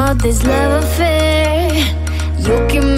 of this love affair. You can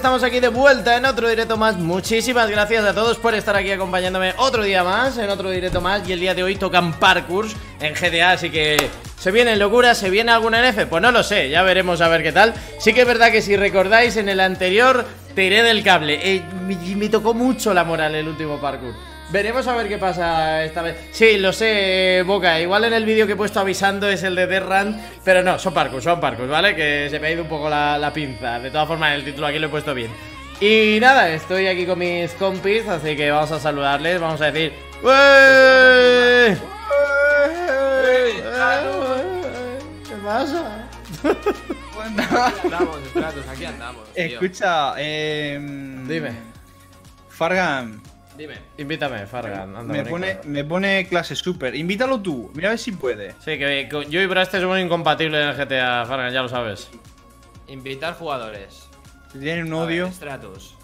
Estamos aquí de vuelta en otro directo más Muchísimas gracias a todos por estar aquí acompañándome otro día más, en otro directo más Y el día de hoy tocan parkours en GTA, así que... ¿Se vienen locuras? ¿Se viene algún NF? Pues no lo sé, ya veremos a ver qué tal Sí que es verdad que si recordáis en el anterior tiré del cable eh, me tocó mucho la moral el último parkour Veremos a ver qué pasa esta vez. Sí, lo sé, Boca. Igual en el vídeo que he puesto avisando es el de Death Run, pero no, son parkour, son parkour, ¿vale? Que se me ha ido un poco la, la pinza. De todas formas, el título aquí lo he puesto bien. Y nada, estoy aquí con mis compis, así que vamos a saludarles, vamos a decir... "Uey". ¿Qué pasa? Andamos, aquí andamos. tío. Escucha, eh, Dime, Fargan, Dime. invítame, Fargan. anda, me pone, me pone clase super. Invítalo tú, mira a ver si puede. Sí, que yo y Braste somos incompatibles en el GTA, Fargan, ya lo sabes. Invitar jugadores. Si tiene un odio. Stratus.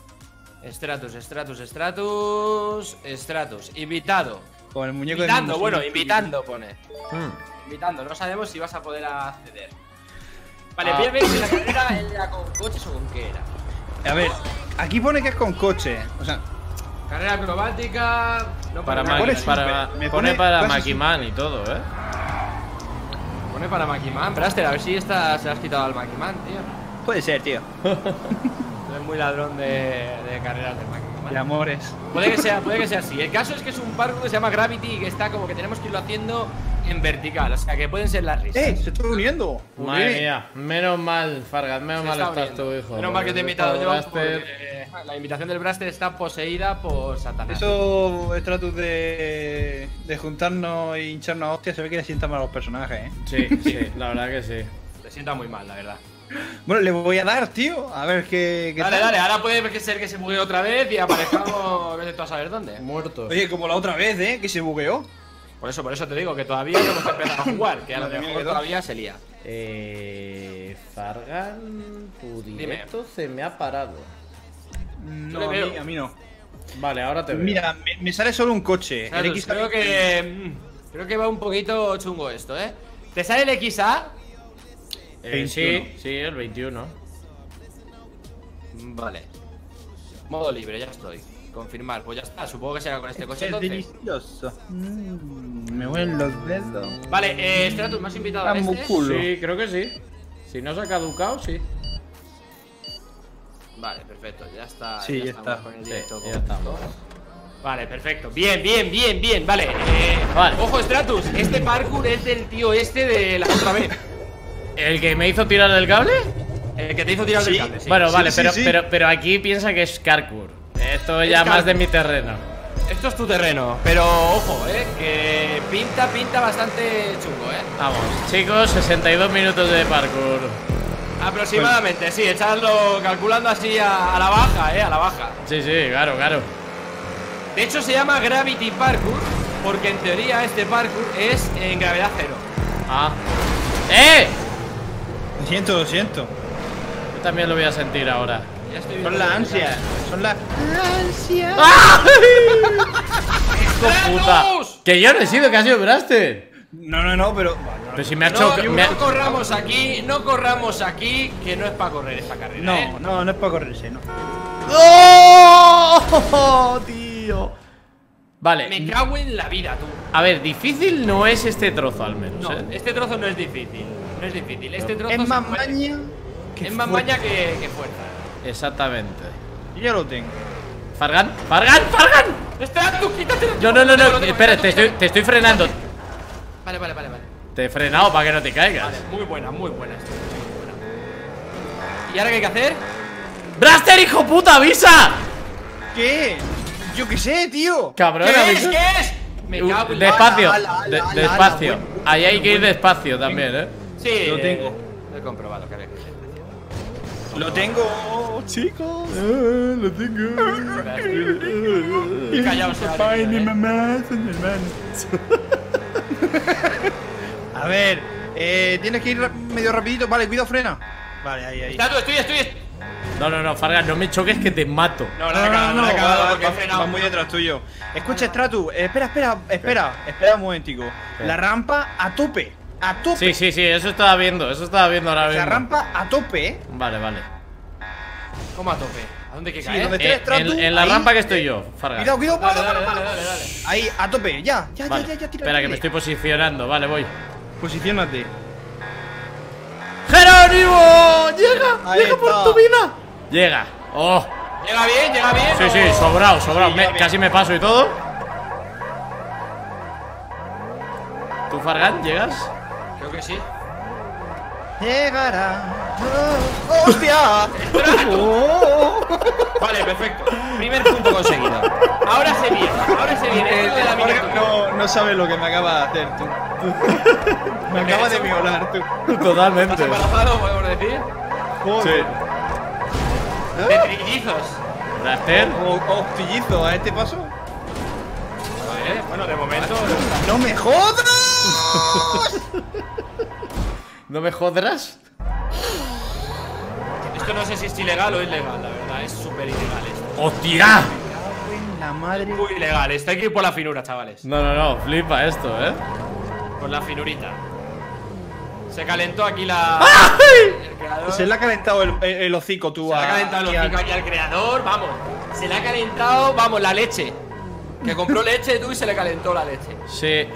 Stratus, Stratus, Stratus. Stratus. Invitado. Con el muñeco de Invitando, bueno, invitando pone. Mm. Invitando, no sabemos si vas a poder acceder. Vale, Ah. si la carrera era con coches o con qué era. A ver, aquí pone que es con coche. O sea, Carrera acrobática. No Para, para me pone pone para Makiman y todo, ¿eh? Pone para Makiman. Braster, a ver si esta se la has quitado al Makiman, tío. puede ser, tío. No es muy ladrón de, de carreras del Makiman. De amores. Puede que sea, puede que sea así. El caso es que es un parkour que se llama Gravity y que está como que tenemos que irlo haciendo en vertical. O sea que pueden ser las risas. ¡Eh! Se está uniendo. Madre mía, menos mal, Fargan, menos Se mal está estás tú, hijo. Menos mal que te he invitado yo. Porque La invitación del Braster está poseída por Satanás. Eso, estratus de, de juntarnos y hincharnos a hostias, se ve que le sientan mal a los personajes, ¿eh? Sí, sí, la verdad que sí. Te sienta muy mal, la verdad. Bueno, le voy a dar, tío. A ver qué, qué Dale, tal. dale, ahora puede ser que se buguee otra vez y aparezcamos a saber dónde. Muertos. Oye, como la otra vez, ¿eh? Que se bugueó. Por eso, por eso te digo que todavía no hemos empezado a jugar, que a lo mejor todavía se lía. Eh. Fargan, tu Dime. directo se me ha parado. No, a mí, a mí no. Vale, ahora te veo. Mira, me, me sale solo un coche. El X creo que. mm, Creo que va un poquito chungo esto, ¿eh? ¿Te sale el XA? Eh, sí, 21. sí, el 21. Vale. Modo libre, ya estoy. Confirmar, pues ya está. Supongo que será con este coche Es entonces. delicioso. Mm, me huelen los dedos. Vale, eh, Stratus, ¿me has invitado a muy este? Sí, creo que sí. Si no se ha caducado, sí. Vale, perfecto, ya está. Sí, ya está. con el Sí, directo ya con- estamos. Vale, perfecto. Bien, bien, bien, bien. Vale, eh, Vale. Ojo, Stratus, este parkour es del tío este de la otra vez. ¿El que me hizo tirar del cable? El que te hizo tirar Sí. del cable, sí. bueno, sí, vale, sí, pero, sí. pero, pero aquí piensa que es Carcour. Esto Es ya más de mi terreno. Esto es tu terreno, pero ojo, eh, que pinta, pinta bastante chungo, eh. Vamos, chicos, 62 minutos de parkour. Aproximadamente, sí, echadlo calculando así a, a la baja, eh, a la baja. Sí, sí, claro, claro. De hecho se llama Gravity Parkour, porque en teoría este parkour es en gravedad cero. Ah. ¡Eh! Lo siento, lo siento. Yo también lo voy a sentir ahora. Son que- ansias. Son las. ¡Ah! ¡Hijo puta! Que yo no he sido, que ha sido Braster. No, no, no, pero. Pero si me ha No, me ha- no corramos aquí, no corramos aquí, que no es para correr esta carrera, ¿eh? No, no, no es para correrse, no. ¡Oh! Tío. Vale. Me cago en la vida, tú. A ver, difícil no es este trozo al menos, No, ¿eh? este trozo no es difícil. No es difícil. Este trozo Es más maña. Es más maña que, que fuerza. Exactamente. Yo ya lo tengo. ¿Fargan? ¡Fargan! ¡Fargan! Espera, tú quítate. Yo no, no, no. tengo, Espera, te estoy, te estoy frenando. Vale, vale, vale, vale. Te he frenado para que no te caigas. Vale, muy buena, muy buena. esta, muy buena. ¿Y ahora qué hay que hacer? ¡Braster, hijo puta, avisa! ¿Qué? Yo qué sé, tío. Cabrón, ¿Qué es? avisa. ¿Qué es? Me Uh, cago en Despacio, ala, ala, de- ala, despacio. Ahí hay que ir despacio también, ¿eh? Sí, Lo tengo. Lo he comprobado, hacer. Lo tengo, chicos. lo tengo. Y callaos, ¿eh? A ver, eh, tienes que ir medio rapidito. Vale, cuidado, frena. Vale, ahí, ahí. Está tú, estoy, estoy. No, no, no, Fargan, no me choques que te mato. No, la he cagado, no, la he va, cagado va, porque he va- frenado. va muy detrás tuyo. Escucha, Stratu, eh, espera, espera, espera, espera un momentico. La rampa a tope, a tope. Sí, sí, sí, eso estaba viendo, eso estaba viendo ahora mismo. La rampa a tope, eh. Vale, vale. ¿Cómo a tope? ¿A dónde hay que Sí, caer? donde- Eh, en, en la ahí. rampa que estoy yo, Fargan. Cuidado, cuidado, Dale, para, dale, para, dale, para. dale, dale. Ahí, a tope, ya, ya, Vale. ya, ya, ya, tira. Espera, que me estoy posicionando, vale, voy. Posiciónate. ¡Jerónimo! ¡Llega! Ahí ¡Llega por tu vida! Llega. ¡Oh! Llega bien, llega bien. Sí, o- sí, sobrado, sobrado. Sí, Me- casi me paso y todo. ¿Tú, Fargan, llegas? Que sí. Llegará. Oh, ¡Hostia! Oh. Vale, perfecto. Primer punto conseguido. Ahora se viene, ahora se viene. Miniatura. no, no sabes lo que me acaba de hacer tú. me acaba de violar tú. ¿Estás Totalmente. embarazado, podemos decir? Joder. De trillizos. O, o a este paso. Vale, bueno, de momento. ¡No me jodas! ¿No me joderás? Esto no sé si es ilegal o ilegal, la verdad. Es súper ilegal esto. ¡Hostia! La madre. Muy ilegal. Esto hay que ir por la finura, chavales. No, no, no, flipa esto, ¿eh? Por la finurita. Se calentó aquí la. El. Se le ha calentado el, el- el hocico tú Se le ha calentado el hocico aquí al creador, vamos. Se le ha calentado, vamos, la leche. Que compró leche tú y se le calentó la leche. Sí.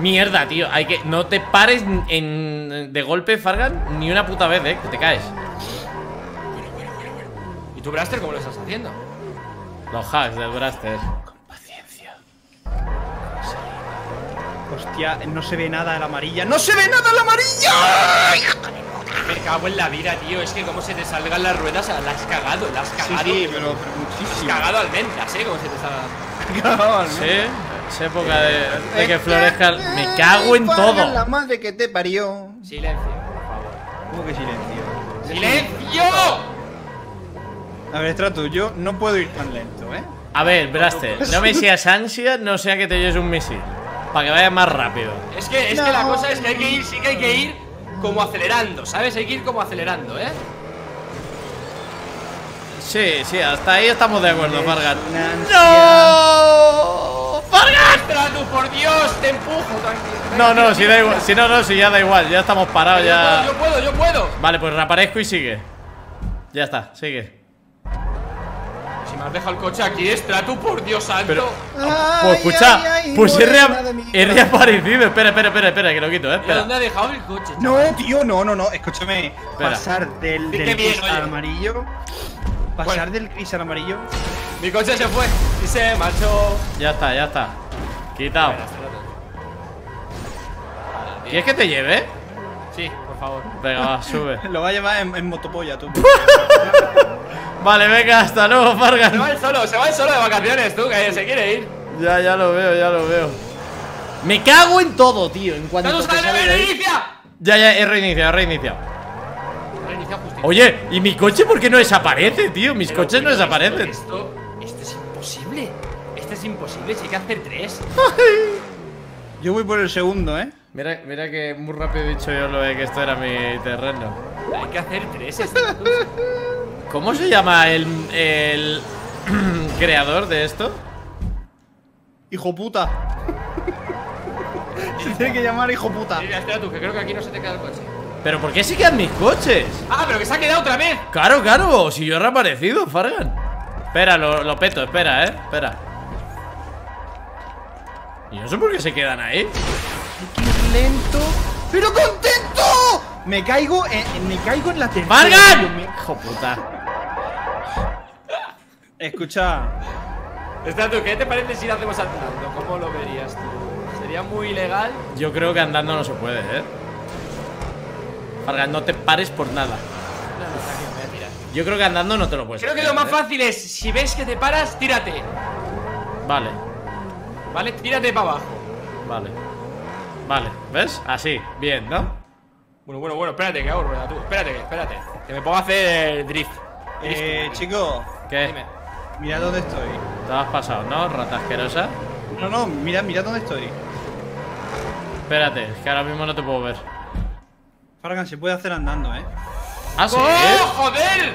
Mierda, tío. Hay que. No te pares en, de golpe, Fargan, ni una puta vez, ¿eh? Que te caes. ¿Y tú, Braster, cómo lo estás haciendo? Los hacks del Braster. Paciencia. Hostia, no se ve nada la amarilla. ¡No se ve nada la amarilla! Me cago en la vida, tío. Es que como se te salgan las ruedas, la has cagado, la has cagado. sí, pero, pero Has muchísimo. cagado almendras, eh, como se te salgan. Sí. Es época de, de que florezca. Me cago en La todo. madre que te parió. Silencio, por favor. ¿Cómo que silencio? ¡Silencio! A ver, trato, yo no puedo ir tan lento, ¿eh? A ver, Braster, no me seas ansia, no sea que te lleves un misil. Para que vaya más rápido. Es que, es que la cosa es que hay que ir, sí que hay que ir como acelerando, ¿sabes? Hay que ir como acelerando, ¿eh? Sí, sí, hasta ahí estamos de acuerdo, Fargan. ¡No! ¡Fargan! ¡Trato, por Dios! ¡Te empujo, tranquilo! No, no, si da igual, si no, no, si ya da igual, ya estamos parados, ya. Yo puedo, yo puedo, yo puedo. Vale, pues reaparezco y sigue. Ya está, sigue. Si me has dejado el coche aquí, Stratu, por Dios santo. Pero- Pues escucha, ay, ay, pues he, reaparecido. Espera, espera, espera, espera, que lo quito, eh. ¿Y Espera. dónde ha dejado el coche? No, tío, no, no, no. Escúchame. Pasar del, del amarillo. Pasar Bueno. del gris al amarillo. Mi coche se fue y se marchó. Ya está, ya está. Quitado. ¿Quieres que te lleve? Sí, por favor. Venga, va, sube. Lo va a llevar en, en motopolla, tú. Vale, venga, hasta luego, Se Fargan. va el solo, se va el solo de vacaciones, tú, que se quiere ir. Ya, ya lo veo, ya lo veo. Me cago en todo, tío. En cuanto ¡Danos te cadena, sale de ahí- reinicia! Ya, ya, he reiniciado, he reiniciado. Oye, ¿y mi coche por qué no desaparece, tío? Mis Pero, coches no desaparecen. Esto, esto, esto es imposible. Esto es imposible, si hay que hacer tres. Yo voy por el segundo, ¿eh? Mira, mira que muy rápido he dicho yo lo de que esto era mi terreno. Hay que hacer tres. ¿Cómo se llama el, el creador de esto? Hijo puta. Se tiene que llamar hijo puta. Mira, espera tú, que creo que aquí no se te queda el coche. ¿Pero por qué se quedan mis coches? ¡Ah, pero que se ha quedado otra vez! Claro, claro, si yo he reaparecido, Fargan. Espera, lo, lo peto, espera, eh. Espera. Y no sé por qué se quedan ahí. Ir lento. ¡Pero contento! Me caigo en, me caigo en la tercera. ¡Fargan! me- Hijo puta. Escucha. Stratus, ¿qué te parece si lo hacemos andando? ¿Cómo lo verías tú? ¿Sería muy ilegal? Yo creo que andando no se puede, eh. Fargan, no te pares por nada. Yo creo que andando no te lo puedes Creo que lo más ¿eh? fácil es, si ves que te paras, tírate. Vale, ¿Vale? Tírate para abajo. vale. Vale, ¿ves? Así, bien, ¿no? Bueno, bueno, bueno, espérate, que hago rueda tú. Espérate, espérate. Que me pongo a hacer drift. Eh, chicos, ¿Qué? Dime. mira dónde estoy. Te has pasado, ¿no? Rata asquerosa. No, no, mira, mira dónde estoy. Espérate, es que ahora mismo no te puedo ver. Fargan, se puede hacer andando, ¿eh? ¿Ah, sí? ¡Oh, joder!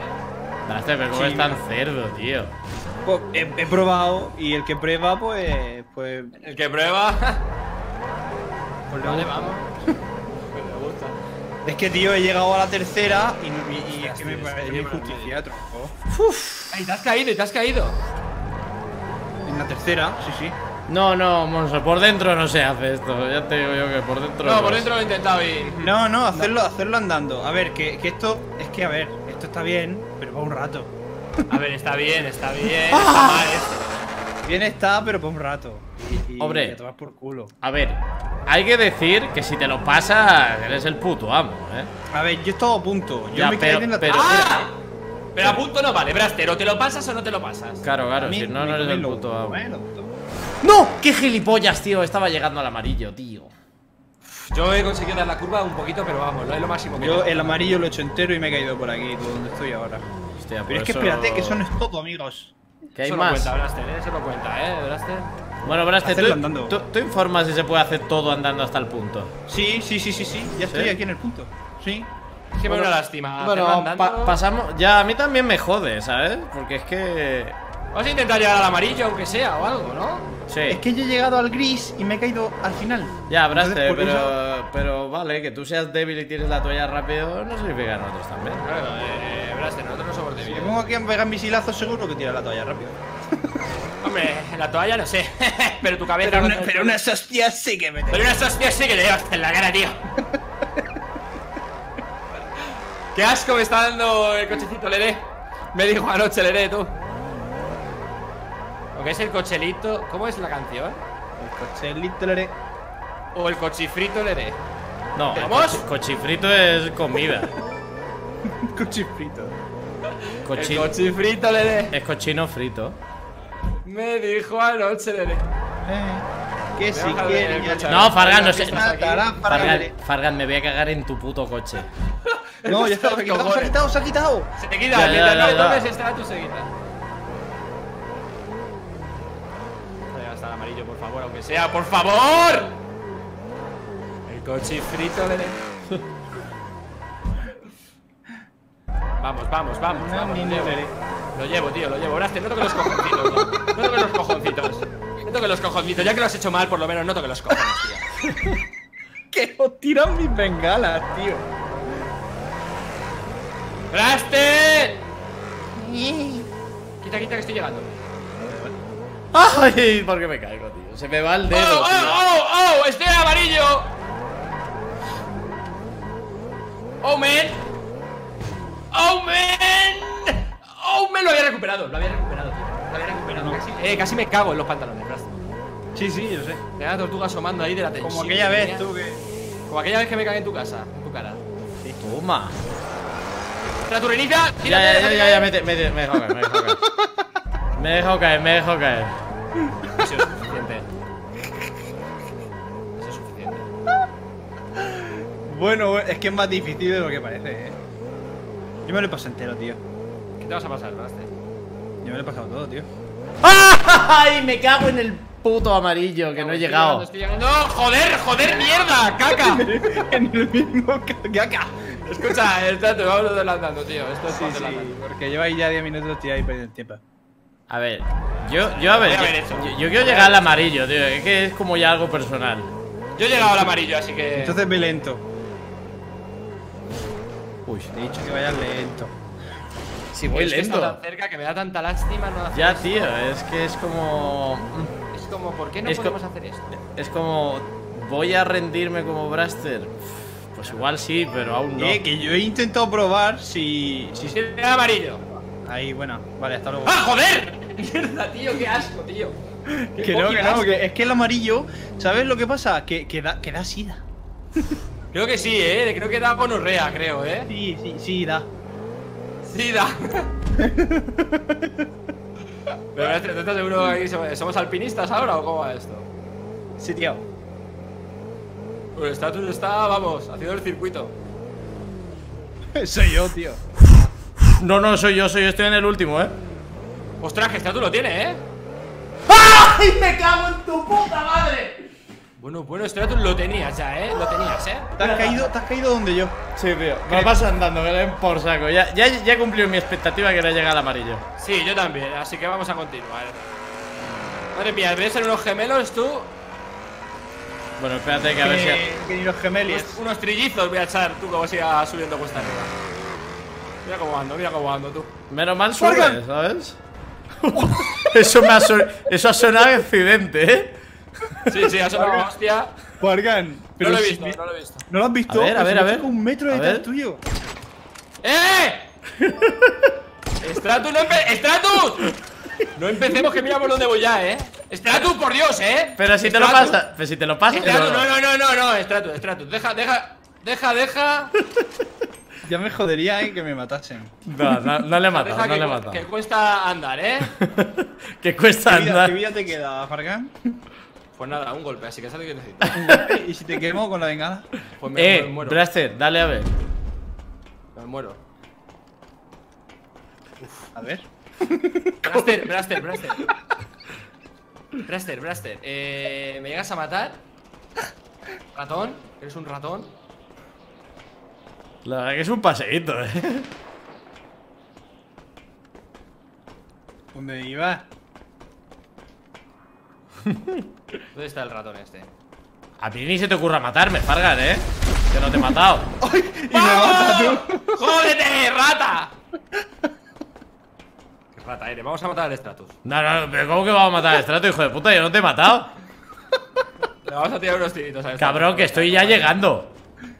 Espérate, pero cómo Sí, es tan mira. cerdo, tío. Pues, he, he probado y el que prueba, pues. Pues. El que prueba. pues le vale, gusta. vamos. Pues me gusta. Es que, tío, he llegado a la tercera y, y- y es que me parece sí, injusticia, tronco. Ay, te has caído y te has caído. En la tercera, sí, sí. No, no, Monzo, por dentro no se hace esto. Ya te digo yo que por dentro. No, por dentro lo he intentado y. No, no, hacerlo, hacerlo andando. A ver, que, que esto. Es que, a ver, esto está bien, pero para un rato. A ver, está bien, está bien. Está mal esto. Bien está, pero para un rato. Y, y Hombre. te tomas por culo. A ver, hay que decir que si te lo pasas, eres el puto amo, ¿eh? A ver, yo he estado a punto. Yo Ya, me pero- caí en la pero-. ¡Ah! Pero a punto no vale, Braster, o te lo pasas o no te lo pasas. Claro, claro, mí si no, no eres el lo puto puto, amo. Lo. ¡No! ¡Qué gilipollas, tío! Estaba llegando al amarillo, tío. Yo he conseguido dar la curva un poquito, pero vamos, no es lo máximo que Yo el amarillo lo he hecho entero y me he caído por aquí, tú, donde estoy ahora. Hostia, Pero es por que eso- espérate, que eso no es todo, amigos. ¿Qué hay Eso más? no cuenta, Braster, ¿eh? Eso no cuenta, ¿eh, Braster? Bueno, Braste, Hacerlo tú, tú, tú informas si se puede hacer todo andando hasta el punto. Sí, sí, sí, sí, sí. Ya estoy ¿Sí? aquí en el punto. Sí. Es que me da una lástima. Bueno, pa- pasamos. Ya, a mí también me jode, ¿sabes? Porque es que. Vamos a intentar llegar al amarillo, aunque sea, o algo, ¿no? Sí. Es que yo he llegado al gris y me he caído al final. Ya, Braste, Entonces, por pero, pero vale, que tú seas débil y tires la toalla rápido no significa que nosotros también. Claro, eh, Braster, nosotros no somos Si me débiles. pongo aquí a pegar misilazos, seguro que tira la toalla rápido. Hombre, la toalla no sé, pero tu cabeza. Pero, una- pero unas hostias sí que me Pero unas hostias sí que te llevas en la cara, tío. Qué asco me está dando el cochecito Leré. Me dijo anoche Leré, tú. Que es el cochelito. ¿Cómo es la canción? El coche litre. O el cochifrito Leré. No, el ¿Vamos? cochi- cochifrito es comida. Coche frito. Cochi- El cochifrito Leré. es cochino frito. Me dijo anoche Leré. Eh, que si quiere. No, Fargan, no ¿Qué sé. Fargan, me voy a cagar en tu puto coche. No, ya está, se ha quitado, se ha quitado, se ha quitado. Se te quita, Ya, ya, mientras no ya, le ya. tomes estará tu seguita. Amarillo, por favor, aunque sea, ¡por favor! El cochifrito Leré. Vamos, vamos, vamos, vamos, lo llevo. Lo llevo, tío, lo llevo. Braste, no toques los cojoncitos, no. No toques los cojoncitos. No toques los cojoncitos. Ya que lo has hecho mal, por lo menos no toques los cojones, tío. Que os tiran mis bengalas, tío. ¡Braste! Quita, quita, que estoy llegando. ¡Ay! ¿Por qué me caigo, tío? Se me va el ¡Oh, dedo, oh, tío. oh, oh! ¡Estoy amarillo! ¡Oh, man! ¡Oh, man! ¡Oh, man! Lo había recuperado, lo había recuperado, tío. Lo había recuperado. Casi, eh, casi me cago en los pantalones, Braste. Sí, sí, yo sé. Tenía la tortuga asomando ahí de la tensión. Como aquella que vez, tenía. tú que. Como aquella vez que me cagué en tu casa, en tu cara. Toma. ¡Tras tu reinicia! Ya, ya, ya, ya, me, me, Me he dejado caer, me he dejado caer. Eso es suficiente. Eso es suficiente. Bueno, es que es más difícil de lo que parece, eh. Yo me lo he pasado entero, tío. ¿Qué te vas a pasar, Blaster? Yo me lo he pasado todo, tío. ¡Ay! Me cago en el puto amarillo, que no, he llegado. ¡No! ¡Joder! ¡Joder, mierda! ¡Caca! en el mismo caca. Escucha, está, te vamos adelantando, tío. Esto es sí, sí, Porque lleva ya 10 minutos, tío, ahí perdiendo el tiempo. A ver, yo, yo a ver, yo, yo- yo quiero llegar al amarillo, tío. Es que es como ya algo personal. Yo he llegado al amarillo, así que. Entonces ve lento. Uy, Te he dicho que vayas lento. si voy es que está lento. tan cerca que me da tanta lástima no hacer Ya, esto. tío, es que es como. Es como, ¿por qué no Es podemos hacer esto? Es como. ¿Voy a rendirme como Braster? Pues igual sí, pero aún no. Eh, que yo he intentado probar si. si Si era amarillo. Ahí, bueno, vale, hasta luego. ¡Ah, joder! Mierda, tío, qué asco, tío. Qué Que no, que no, que es que el amarillo, ¿sabes lo que pasa? Que, que, da, que da sida. Creo que sí, eh. Creo que da gonorrea, creo, eh. Sí, sí, sí, da. Sí, da. Pero, ¿tú estás seguro que aquí somos, somos alpinistas ahora o cómo va esto? Sí, tío. Pues el status está, vamos, haciendo el circuito. Soy yo, tío. No, no, soy yo, soy yo, estoy en el último, ¿eh? Ostras, que status lo tiene, eh. ¡Ay, me cago en tu puta madre! Bueno, bueno, Stratus lo tenías ya, eh. Lo tenías, eh. Te has caído, te has caído donde yo. Sí, tío, me vas andando, me den por saco. Ya, ya, ya he cumplido mi expectativa que era llegar al amarillo. Sí, yo también, así que vamos a continuar. Madre mía, ¿ves ser unos gemelos tú? Bueno, espérate que a ver si. Que, que ni los gemelos. Unos, unos trillizos voy a echar tú como siga subiendo cuesta arriba. Mira cómo ando, mira cómo ando tú. Menos mal sube, ¿sabes? eso me ha Eso ha sonado accidente, ¿eh? Sí, sí, ha sonado hostia. Guargan. No lo he visto, no lo he visto. ¿No lo has visto? A ver, a Pues ver, a ver. un metro A detrás tuyo. ¡Eh! ¡Stratus, no empe ¡Stratus! No empecemos que mira por dónde voy ya, eh. ¡Stratus, por Dios, eh! Pero si te lo pasas, pero si te lo pasas. No, no, no, no, no, Stratus, Stratus. Deja, deja, deja, deja. Ya me jodería, eh, que me matasen. No, no, no le Deja no que, le he matado. que cuesta andar, eh. Que cuesta ¿Qué vida, andar. qué vida te queda, Fargan? Pues nada, un golpe, así que sabes qué necesito. ¿Y si te quemo con la bengala? Pues me, me Eh, muero. Blaster, dale a ver. Me muero. A ver. Braster, Braster, Braster. Braster, Braster. Eh, ¿Me llegas a matar? ¿Ratón? ¿Eres un ratón? La verdad que es un paseíto, eh. ¿Dónde iba? ¿Dónde está el ratón este? A ti ni se te ocurra matarme, Fargan, eh. Que no te he matado. ¡Y me mata tú! ¡Jódete, rata! ¿Qué rata eres? Vamos a matar al Stratus. No, no, pero ¿cómo que vamos a matar al estrato, hijo de puta? Yo no te he matado. Le vamos a tirar unos tiritos a Cabrón, que estoy ya llegando.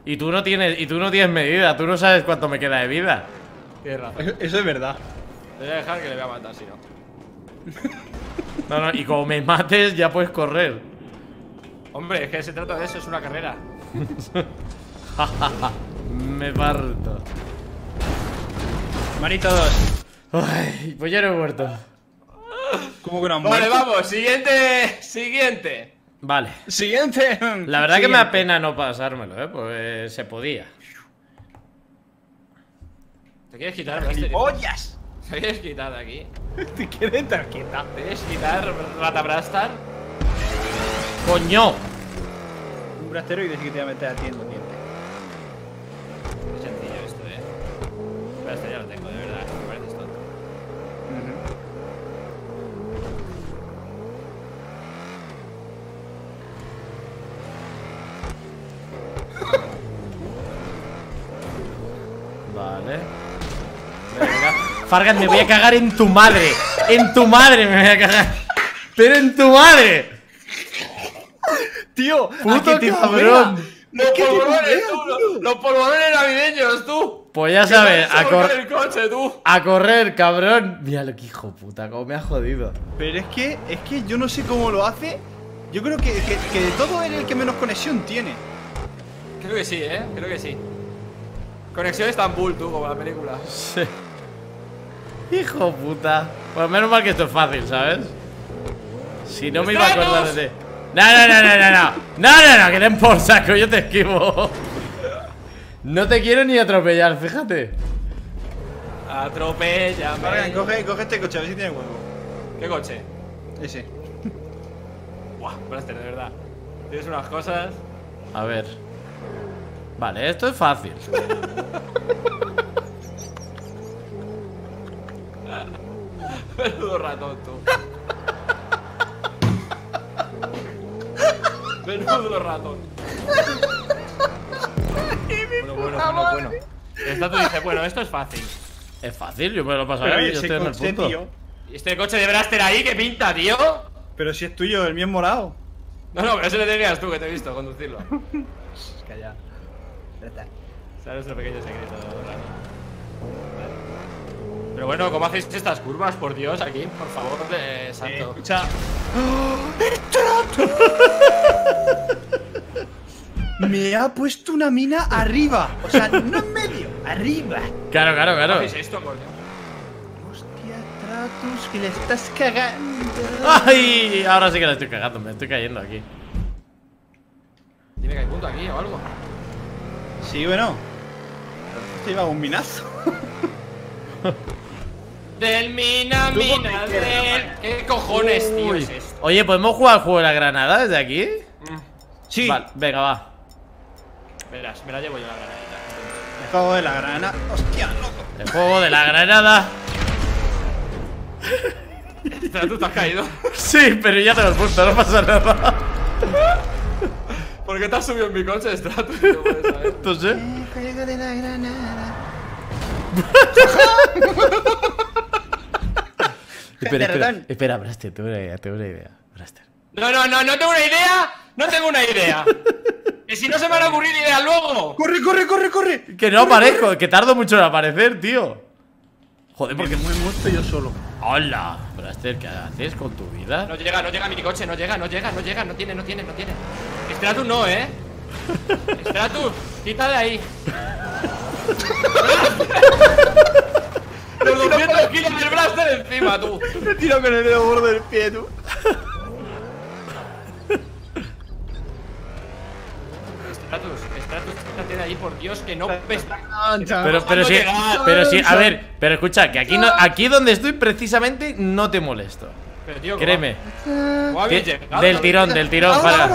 Y tú no tienes, y tú no tienes medida, tú no sabes cuánto me queda de vida. Qué razón. Eso- es verdad. Le voy a dejar que le voy a matar, si no. No, no, y como me mates, ya puedes correr. Hombre, es que se trata de eso, es una carrera. me parto. Manito 2. Ay, pues ya no he muerto. ¿Cómo que no han Vale, muerto? vamos, siguiente. Siguiente. Vale. Siguiente. La verdad que me da Siguiente. pena no pasármelo, eh, pues se podía. ¿Te quieres quitar? ¡Gilipollas! ¿Te quieres quitar de aquí? Te quieres quieta. ¿Te quieres quitar, rata Brastar? ¡Coño! Un brasteroide sí que te va a meter a ti en los dientes. Es sencillo esto, eh. Brastar ya lo tengo, de verdad. Me pareces tonto. Vale. Fargan, me voy a cagar en tu madre. En tu madre me voy a cagar. Pero en tu madre. Tío, Puto ¿a qué te cabrón. ¡Los polvorones, tú! Los, los polvorones navideños, tú! Pues ya sabes, a a, cor- el coche, tú! a correr, cabrón. Mira lo que hijo puta, cómo me ha jodido. Pero es que, es que yo no sé cómo lo hace. Yo creo que, que, que de todo él el que menos conexión tiene. Creo que sí, eh. Creo que sí. Conexión Estambul, tú, como la película. Sí. Hijo puta. Pues menos mal que esto es fácil, ¿sabes? Si no me iba a acordar de ti. No, no, no, no, no, no. No, no, no, que den por saco, yo te esquivo. No te quiero ni atropellar, fíjate. Atropéllame. Fargan, coge, coge este coche, a ver si tiene huevo. ¿Qué coche? Ese. Buah, Blaster, de verdad. Tienes unas cosas. A ver. Vale, esto es fácil. Menudo ratón, tú. Menudo ratón. Bueno, bueno, bueno, bueno. Esta tú dices, bueno, esto es fácil. Es fácil, yo me lo paso Pero ahí, oye, yo estoy en el punto. tío. ¿Y este coche de Blaster ahí qué pinta, tío? Pero si es tuyo, el mío es morado. No, no, pero ese le tenías tú que te he visto conducirlo. Calla. Sabes el pequeño secreto de Rani. Pero bueno, ¿cómo hacéis estas curvas? Por Dios, aquí, por favor, de Eh, santo. escucha. Me ha puesto una mina arriba. O sea, no en medio, arriba. Claro, claro, ¿Cómo claro. hacéis esto, por Dios? Hostia, Tratus, que le estás cagando. ¡Ay! Ahora sí que la estoy cagando, me estoy cayendo aquí. Dime que hay punto aquí o algo. Sí, bueno. Te iba un minazo. Del mina, mina, del... ¿Qué cojones, tío, es esto? Oye, ¿podemos jugar al juego de la granada desde aquí? Sí. Vale, venga, va. Verás, me la llevo yo la granadita. El juego de la granada. Hostia, loco. El juego de la granada. Espera, tú te has caído. Sí, pero ya te lo he puesto, no pasa nada. ¿Por qué te has subido en mi coche, Stratus? No. Entonces, El juego de la granada. espera, espera, Perdón. espera, Braster, tengo una idea, tengo una idea. Braster. No, no, no, no tengo una idea. No tengo una idea. Que si no se me van a ocurrir ideas luego. ¡Corre, corre, corre, corre! Que no aparezco, que tardo mucho en aparecer, tío. Joder, porque. me he muerto yo solo. ¡Hola! Braster, ¿qué haces con tu vida? No llega, no llega mi coche, no llega, no llega, no llega, no tiene, no tiene, no tiene. Stratus no, ¿eh? Stratus, quita de ahí. Los 200 kilos del blaster encima, tú. Me tiro con el dedo gordo del pie, tú. Stratus, Stratus, quítate de ahí, por Dios, que no ves. Pero, pero sí, llegar. pero sí, a ver, pero escucha, que aquí no, aquí donde estoy precisamente no te molesto. Pero, tío, Créeme. del tirón, del tirón, para.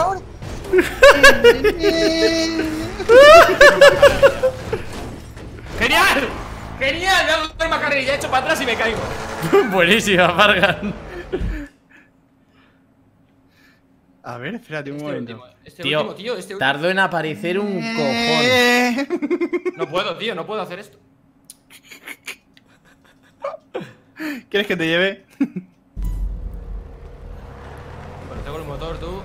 ¡Genial! Me hago una carrerilla, he hecho para atrás y me caigo. Buenísima, Fargan. A ver, espérate un Este momento. último, este Tío, último, tío, este último. tardó en aparecer un cojón. Eh. No puedo, tío, no puedo hacer esto. ¿Quieres que te lleve? Bueno, tengo el motor, tú.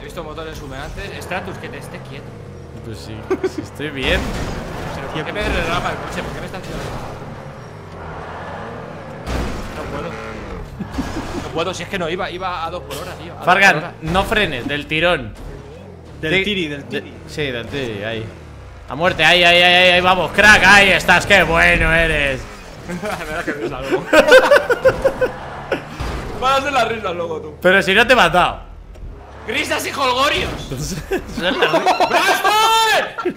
He visto motores humeantes. Stratus, que te esté quieto. Pues sí, sí estoy bien. Pero ¿por qué me derrapa el coche? ¿Por qué me está haciendo? No puedo. No puedo, si es que no, iba, iba a dos por hora, tío. Fargan, hora. no frenes, del tirón. Del tiri, del de- tiri. sí, del tiri, ahí. A muerte, ahí, ahí, ahí, ahí, ahí, vamos, crack, ahí estás, qué bueno eres. me da que risa luego. Van a hacer las risas luego, tú. Pero si no te he matado. ¡Grisas y ¡Blaster!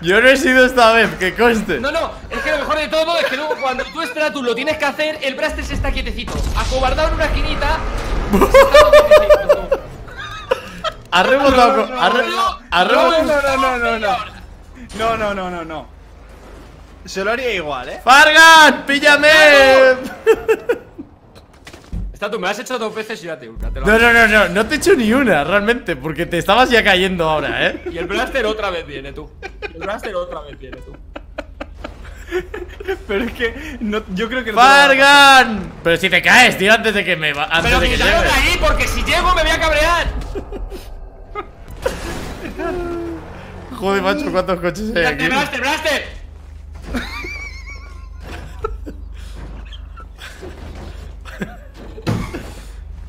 Yo no he sido esta vez, que conste. No, no, es que lo mejor de todo es que luego cuando tú Stratus lo tienes que hacer, el Blaster se está quietecito. Acobardado en una esquinita. Ha rebotado. con- ha re- no, ha No, rebotado. no, no, no, no, no. No, no, no, no, no. Se lo haría igual, ¿eh? ¡Fargan! ¡Píllame! Stratus, me lo has hecho dos veces y ya te lo No, no, no, no, no te he hecho ni una, realmente, porque te estabas ya cayendo ahora, ¿eh? Y el Blaster otra vez viene, tú. El Blaster otra vez viene, tú. Pero es que no, yo creo que no. ¡Fargan! Pero si te caes, tío, antes de que me va. Antes Pero de que quítalo de llegue. ahí, porque si llego me voy a cabrear. Joder, macho, cuántos coches hay aquí. Blaster, Blaster,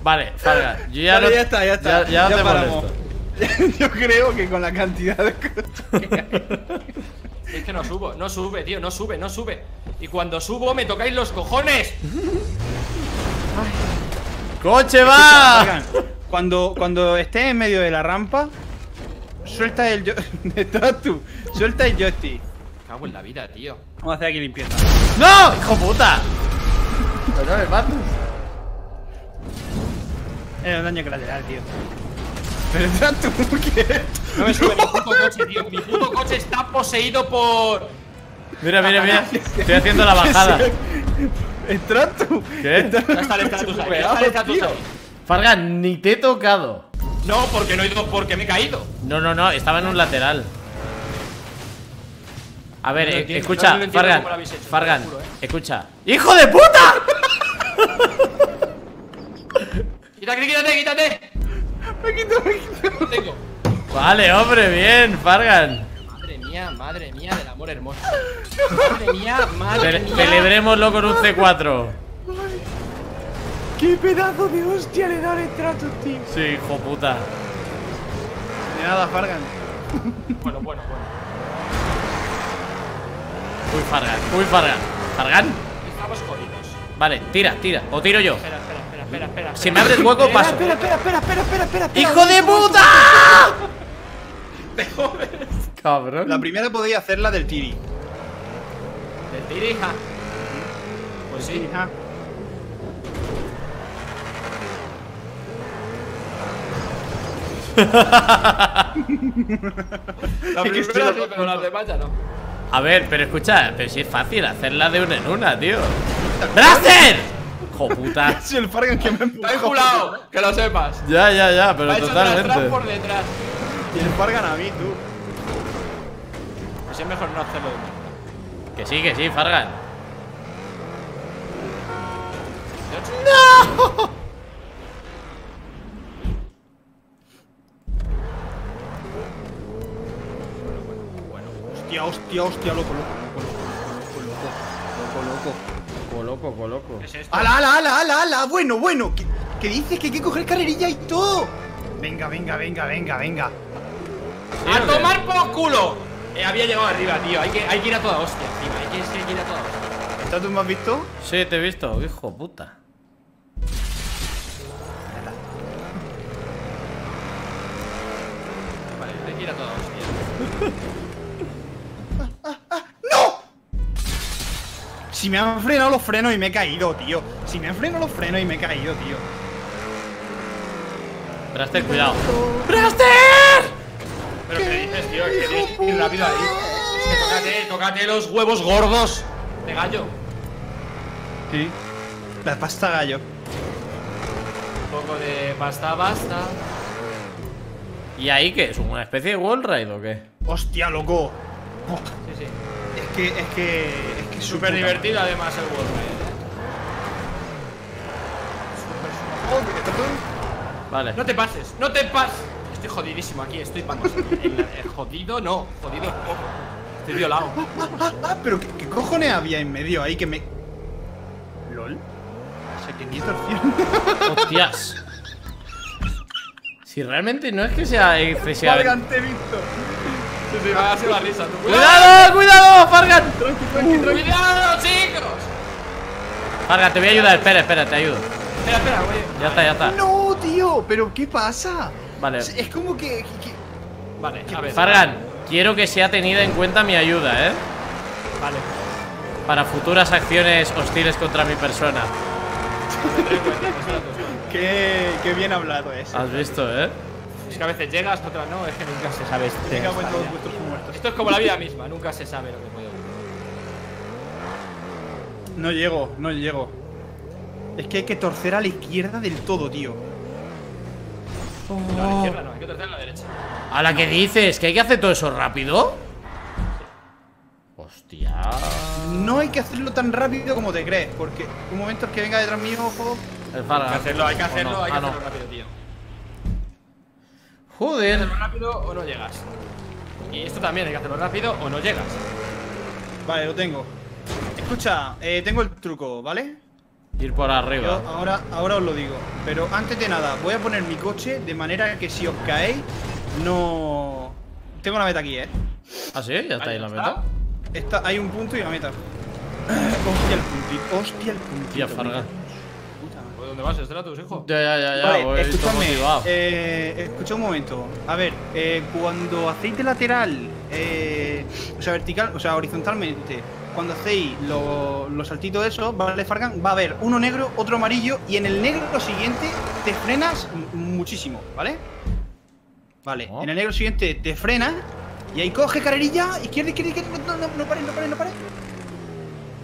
Vale, Fargan, yo ya Vale, no. ya está, ya está. Ya, ya te paramos. Yo creo que con la cantidad de coches. Es que no subo, no sube, tío, no sube, no sube. Y cuando subo me tocáis los cojones. ¡Coche va! Fargan, Cuando, cuando estés en medio de la rampa, suelta el tú, suelta el joystick. Cago en la vida, tío. Vamos a hacer aquí limpieza. ¡No! ¡Hijo puta! Pues no me mates. Es un daño colateral, tío. Pero detrás tú, ¿qué? No me sube mi puto coche, tío. Mi puto coche está poseído por. Mira, mira, mira. Estoy haciendo la bajada. Detrás tú. ¿Qué? Ya está el estatus ahí. Ya está el estatus ahí. Fargan, ni te he tocado. No, porque no he ido, porque me he caído. No, no, no, estaba en un lateral. A ver, No eh, entiendo, escucha, no Fargan, Fargan, juro, eh. escucha. ¡Hijo de puta! Quítate, quítate, quítate. Me quito, me quito. Tengo. Vale, hombre, bien, Fargan. Madre mía, madre mía del amor hermoso. Madre mía, madre Ce- mía. celebrémoslo con un C4. ¡Qué pedazo de hostia le da el trato, tío! Sí, hijo puta. De nada, Fargan. Bueno, bueno, bueno. Uy, Fargan, uy, Fargan. Fargan. Estamos jodidos. Vale, tira, tira. O tiro yo. Espera, espera, espera, espera, espera. Si me abres hueco, paso. Espera, espera, espera, espera, espera, espera, espera. ¡Hijo de puta! Cabrón. La primera podía hacer la del tiri. Del tirija. Pues sí. Ajá. La Es que estoy primera sí, pero las demás ya no. A ver, pero escucha, pero si es fácil hacerla de una en una, tío. ¡Blaster! Hijo puta. Es el Fargan que me Está empuja. enculado, que lo sepas. Ya, ya, ya, Me pero ha hecho tras totalmente. por detrás. Y el Fargan a mí, tú. Pues es mejor no hacerlo de nuevo. Que sí, que sí, Fargan. Hostia, hostia, hostia, loco, loco, loco, loco, loco, loco, loco. Coloco. ¿Qué es esto? ¡Ala, ala, ala, ala, ala! Bueno, bueno, ¿qué, qué dices? Que hay que coger carrerilla y todo. Venga, venga, venga, venga, venga. ¡A tomar por culo! Eh, había llegado arriba, tío. Hay que, hay que ir a toda hostia encima. Hay que, hay que ir a toda hostia. ¿Estás tú me has visto? Sí, te he visto, hijo puta. Vale, hay que ir a toda hostia. Si me han frenado los frenos y me he caído, tío. Si me han frenado los frenos y me he caído, tío. Blaster, cuidado. ¿Pero qué dices, tío? Es que que ir rápido ahí. Es que tócate, tócate los huevos gordos de gallo. Sí. La pasta gallo. Un poco de pasta, basta. ¿Y ahí qué? ¿Es una especie de wall ride o qué? Hostia, loco. Oh, Sí, sí. Es que, es que, es que es Súper divertido además el World ¿eh? Vale. No te pases, no te pases. Estoy jodidísimo aquí, estoy vamos. en la- eh, jodido no, jodido. Estoy violado. Ah, pero ¿qué, qué cojones había en medio ahí que me. ¿Lol? O sea, que ni torsión. Hostias. Si realmente no es que sea excesivamente. He visto. Sí, sí, me ha sido la risa. tú. ¡Cuidado, cuidado, Fargan! ¡Cuidado, chicos! Fargan, te voy a ayudar. Espera, espera, te ayudo. Espera, espera, güey. Ya está, ya está. No, tío, pero ¿qué pasa? Vale. Es, como que, que- Vale, a ver. Fargan, quiero que sea tenida en cuenta mi ayuda, ¿eh? Vale. Para futuras acciones hostiles contra mi persona. qué, qué bien hablado es. Has visto, ¿eh? Es que a veces llegas, otras no, es que nunca se sabe. este- todos muertos. Esto es como la vida misma, nunca se sabe lo que puede ocurrir. No llego, no llego. Es que hay que torcer a la izquierda del todo, tío. No, a la izquierda no, hay que torcer a la derecha. ¿A la que dices? ¿Que hay que hacer todo eso rápido? Hostia. No hay que hacerlo tan rápido como te crees, porque un momento que venga detrás mío, ojo. El Hay que hacerlo, hay que ¿O hacerlo, no? hay que Ah, no. hacerlo rápido, tío. Joder. Hacerlo rápido o no llegas. Y esto también hay que hacerlo rápido o no llegas. Vale, lo tengo. Escucha, eh, tengo el truco, ¿vale? Ir por Yo arriba. ahora, ahora os lo digo. Pero antes de nada, voy a poner mi coche de manera que si os caéis, no. Tengo la meta aquí, ¿eh? ¿Ah, sí? ¿Ya está ahí la meta? Esta, hay un punto y la meta. Hostia, el puntito. Hostia, el puntito. Tía, Fargan. ¿Dónde vas, Stratus, hijo? Ya, ya, ya, ya. Vale, voy escúchame, eh, escucha un momento. A ver, eh, cuando hacéis de lateral, eh, o sea, vertical, o sea, horizontalmente, cuando hacéis lo- los saltitos esos, vale, Fargan, va a haber uno negro, otro amarillo, y en el negro siguiente te frenas muchísimo, ¿vale? Vale, Oh. en el negro siguiente te frenas, y ahí coge carrerilla, izquierda, izquierda, izquierda, no, no, no pares, no pares, no pares.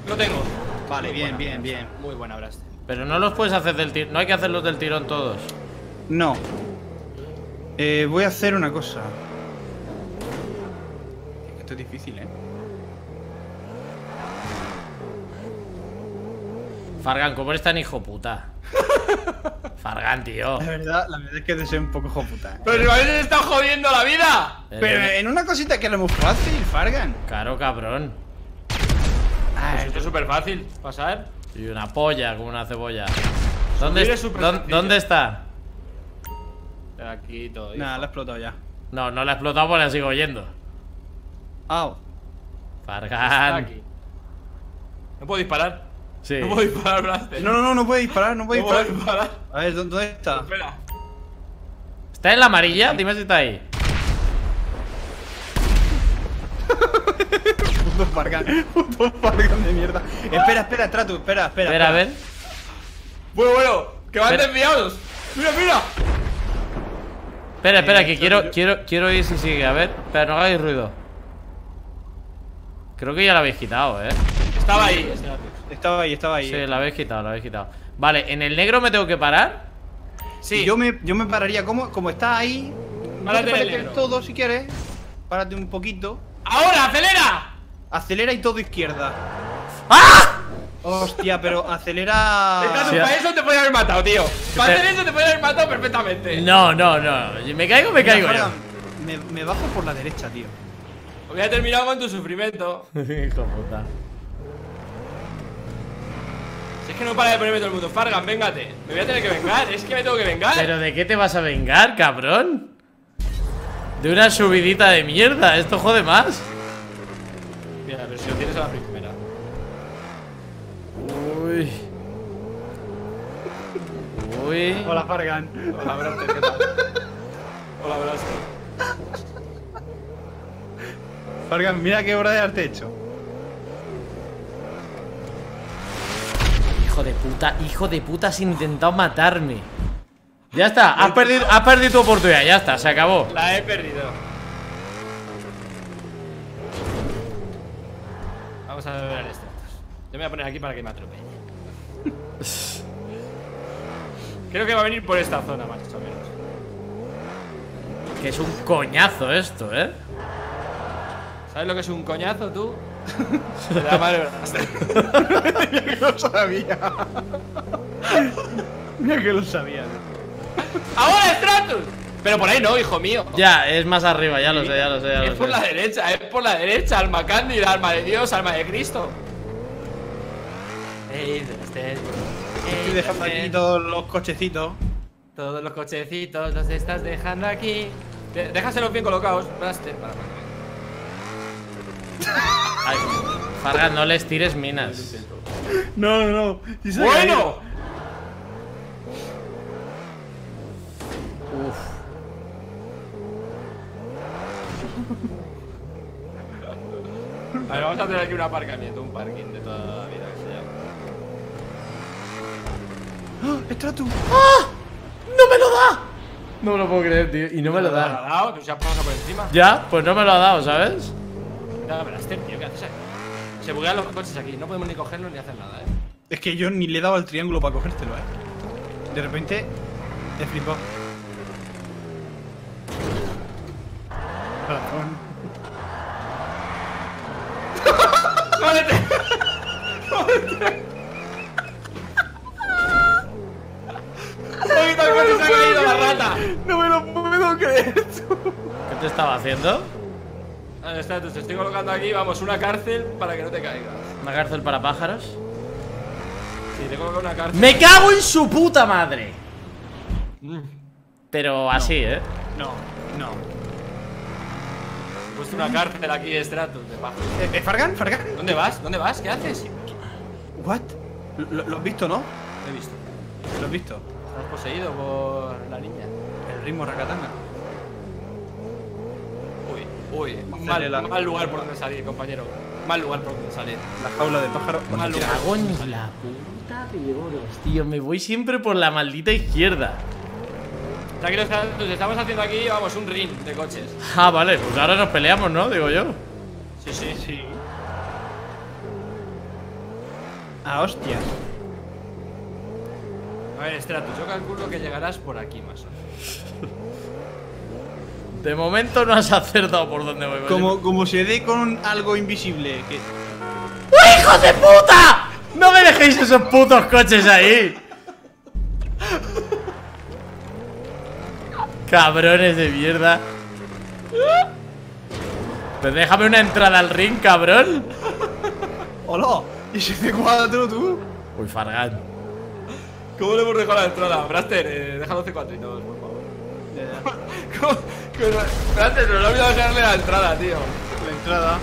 Lo tengo. Vale, Muy bien, buena, bien, bien. Muy buena, Braster. Pero no los puedes hacer del tirón. No hay que hacerlos del tirón todos. No. Eh, voy a hacer una cosa. Esto es difícil, ¿eh? Fargan, ¿cómo eres tan hijo puta? Fargan, tío. La verdad, la verdad es que deseo un poco hijo puta. ¿eh? ¡Pero si me habéis estado jodiendo la vida! Pero en una cosita que era muy fácil, Fargan. Claro, cabrón. Pues esto es súper fácil. ¿Pasar? Y una polla, como una cebolla. ¿Dónde, es- dónde- está? Aquí todo. Nada, lo he explotado ya. No, no la he explotado porque la sigo oyendo. Au. Fargan. No puedo disparar. Sí. No puedo disparar, Braster. No, no, no, no puede disparar, no puedo disparar. disparar. A ver, ¿dó- ¿dónde está? Espera. ¿Está en la amarilla? Dime si está ahí. Puto Fargan, puto Fargan de mierda. Espera, espera, Tratu, espera, espera. Espera, a ver. Bueno, bueno. Que van Espera. desviados. Mira, mira. Espera, espera, que Eh, quiero, yo- quiero, quiero ir si sigue. A ver, espera, no hagáis ruido. Creo que ya la habéis quitado, eh. Estaba ahí. Estaba ahí, estaba ahí. Sí, la habéis quitado, la habéis quitado. Vale, ¿en el negro me tengo que parar? Sí. Yo me, yo me pararía, como, como está ahí. No te el negro. todo si quieres. Párate un poquito. ¡Ahora, acelera! Acelera y todo izquierda. ¡Ah! Hostia, pero acelera. Sí. para eso te podía haber matado, tío. Para Te- hacer eso te podía haber matado perfectamente. No, no, no. ¿Me caigo me Mira, caigo yo? Me, me bajo por la derecha, tío. Había terminado con tu sufrimiento. Hijo puta. Si es que no para de ponerme todo el mundo. Fargan, véngate. Me voy a tener que vengar. Es que me tengo que vengar. ¿Pero de qué te vas a vengar, cabrón? De una subidita de mierda. Esto jode más. Lo tienes a la primera. Uy. Uy. Hola, Fargan. Hola, Braster, ¿qué tal? Hola, Braster. Fargan, mira qué obra de arte he hecho. Hijo de puta, hijo de puta, has intentado matarme. Ya está, has perdido, has perdido tu oportunidad, ya está, se acabó. La he perdido. Vamos a ver esto. Yo me voy a poner aquí para que me atropelle. Creo que va a venir por esta zona, más o menos. Que es un coñazo esto, ¿eh? ¿Sabes lo que es un coñazo, tú? De la madre Braster. que lo sabía. Mira que lo sabía. ¡Ahora, Stratus! Pero por ahí no, hijo mío. Ya, es más arriba, ya lo sé, ya lo sé, ya es lo por la derecha, es por la derecha. Alma cándida, alma de Dios, alma de Cristo. Ey. Estoy dejando aquí todos los cochecitos. Todos los cochecitos los estás dejando aquí. De- Déjaselos bien colocados, Braster. Para, para. Ay, Fargan, no les tires minas. No, no, no. ¡Bueno! Vale, vamos a tener aquí un aparcamiento, un parking de toda la vida que se llama. ¡Ah! ¡Estratu! ¡No me lo da! No me lo puedo creer, tío. Y no me lo ¿Te da. ha dado? Tú ya pasas por encima. Ya, pues no me lo ha dado, ¿sabes? Nada, Braster, tío, ¿qué haces ahí? Se buguean los coches aquí, no podemos ni cogerlos ni hacer nada, eh. Es que yo ni le he dado al triángulo para cogértelo, eh. De repente, he flipado. Corazón. ¡Jódete! ¡Jódete! ¡Poquito el coche se ha caído la rata! No me lo puedo creer. ¿Qué te estaba haciendo? Ahí está, te estoy colocando aquí, vamos, una cárcel para que no te caigas. ¿Una cárcel para pájaros? Sí, te coloco una cárcel. ¡Me cago en su puta madre! Mm. Pero así, ¿eh? No, no. Puesto una cárcel aquí de Stratus, de pájaros. Eh, eh, ¿Fargan? ¿Fargan? ¿Dónde vas? ¿Dónde vas? ¿Qué haces? ¿What? ¿Lo, lo has visto, no? Lo he visto. ¿Lo has visto? Estás poseído por la niña. El ritmo racatanga. Uy, uy. Mal, la- mal lugar por donde salir, compañero. Mal lugar por donde salir. La jaula de pájaro. Mal lugar. La puta de oros, tío. Me voy siempre por la maldita izquierda. Tranquilos, nos estamos haciendo aquí, vamos, un ring de coches. Ah, vale, pues ahora nos peleamos, ¿no? Digo yo. Sí, sí. Sí. A hostias. A ver, Stratus, yo calculo que llegarás por aquí más o menos. De momento no has acertado por donde voy. Como, como se dé con algo invisible. Que... ¡Uy, hijos de puta! No me dejéis esos putos coches ahí. Cabrones de mierda. Pues déjame una entrada al ring, cabrón. ¡Hola! ¿Y si te cuatro tú? Uy, Fargan. ¿Cómo le hemos dejado la entrada? Braster, eh, déjalo C4 y por favor. ¿Cómo? ¿Cómo? Braster, nos lo he olvidado dejarle la entrada, tío. La entrada.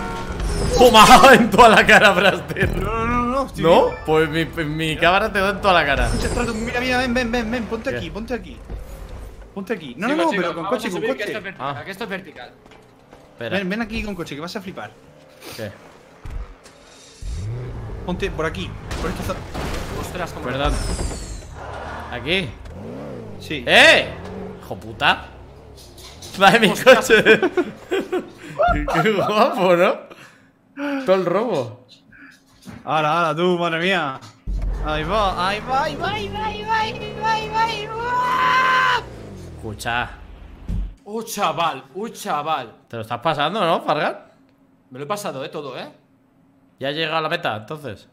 Toma en toda la cara, Braster. No, no, no, no. estoy ¿No? Pues mi, mi cámara te da en toda la cara. Escucha, mira, mira, ven, ven, ven, ven, ponte ¿Qué? aquí, ponte aquí. Ponte aquí. No, no, no, chicos, pero con coche, con Que esto coche. vertical, Ah. que esto es vertical. Espera. Ven, ven aquí con coche, que vas a flipar. ¿Qué? Ponte por aquí, por esta zona. Ostras, como. Perdón. ¿Aquí? Sí. ¡Eh! ¡Hijo puta! ¡Vale, mi coche! qué, guapo, ¿no? Todo el robo. ¡Hala, hala, tú, madre mía! Ahí va, ahí va, ahí va, ahí va, ahí va, ahí va, ahí va, ahí va. Escucha. ¡Uh, chaval! ¡Uh, chaval! ¿Te lo estás pasando, no, Fargan? Me lo he pasado, eh, todo, eh. ¿Ya has llegado a la meta, entonces?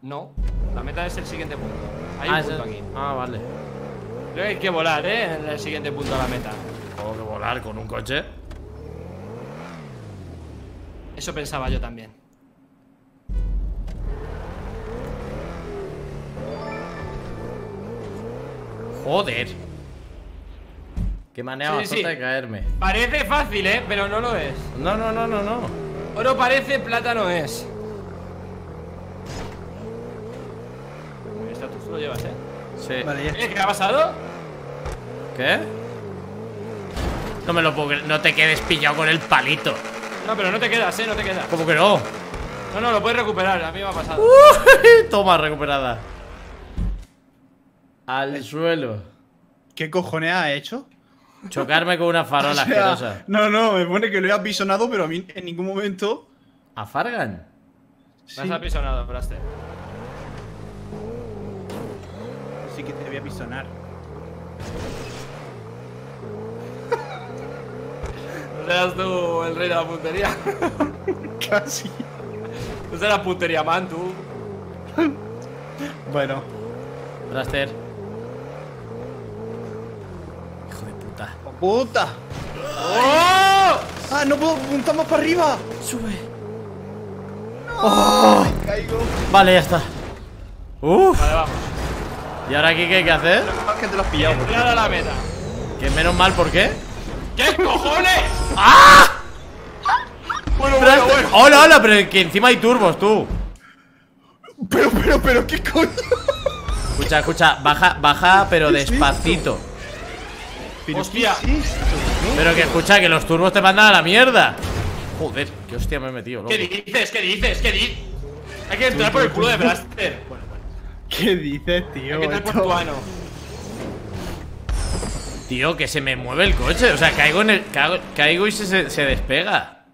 No, la meta es el siguiente punto. Hay ah, un punto aquí. Ah, vale. Creo que hay que volar, eh, en el siguiente punto a la meta. Tengo que volar con un coche. Eso pensaba yo también. Joder. Qué manera Sí, bastante sí. de caerme. Parece fácil, eh, pero no lo es. No, no, no, no, no. Oro parece, plata no es. Esta tú lo llevas, eh. Sí. Vale, ya. ¿Qué ha pasado? ¿Qué? No me lo puedo creer. No te quedes pillado con el palito. No, pero no te quedas, eh, no te quedas. ¿Cómo que no? No, no, lo puedes recuperar, a mí me ha pasado. Toma, recuperada. Al suelo. ¿Qué cojones ha hecho? Chocarme con una farola O sea, asquerosa. no, no, me pone que lo he apisonado, pero a mí en ningún momento. ¿A Fargan? Me has apisonado, Braster. Sí que te voy a apisonar. No seas tú el rey de la puntería. Casi. No serás puntería man, tú. Bueno. Blaster. Hijo de puta. ¡Oh. ¡Oh! ¡Ah, no puedo apuntar más para arriba! Sube. Caigo. Vale, ya está. Uf. Vale, vamos. ¿Y ahora aquí qué hay que hacer? Que te lo has pillado. a la meta. Que menos mal, ¿por qué? ¿Qué cojones? Bueno, bueno, Blaster- bueno. Hola, hola, pero que encima hay turbos, tú. Pero, pero, pero, ¿qué coño? Escucha, escucha, baja, baja, pero despacito. Pero, Hostia. ¿qué es esto? Pero que escucha, que los turbos te mandan a la mierda. Joder, qué hostia me he metido, loco. ¿Qué dices? ¿Qué dices? ¿Qué dices? Hay que entrar por el culo de Blaster. ¿Qué dices, tío? Hay que entrar por tu ano. Tío, que se me mueve el coche. O sea, caigo en el. Caigo, caigo y se, despega.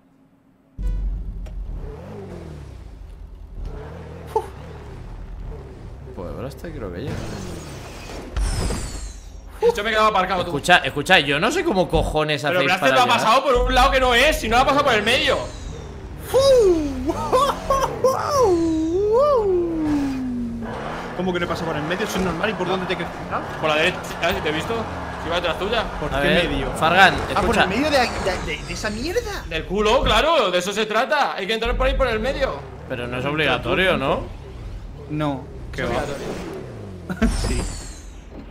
Pues ahora está creo que llega. Yo me he quedado aparcado tú. Escucha, escucha, yo no sé cómo cojones Pero hacéis Blaster para lo ha pasado por un lado que no es, si no lo ha pasado por el medio. ¿Cómo que no pasa por el medio? ¿Eso es normal? ¿Y por dónde te entrar? Por la derecha, ¿sabes? ¿Te he visto? Si va detrás tuya. ¿Por A qué ver, medio? Fargan, Ah, por escucha. el medio de, de- de- de esa mierda. Del culo, claro, de eso se trata. Hay que entrar por ahí por el medio. Pero no es obligatorio, ¿no? No. ¿Qué Es va? obligatorio. Sí.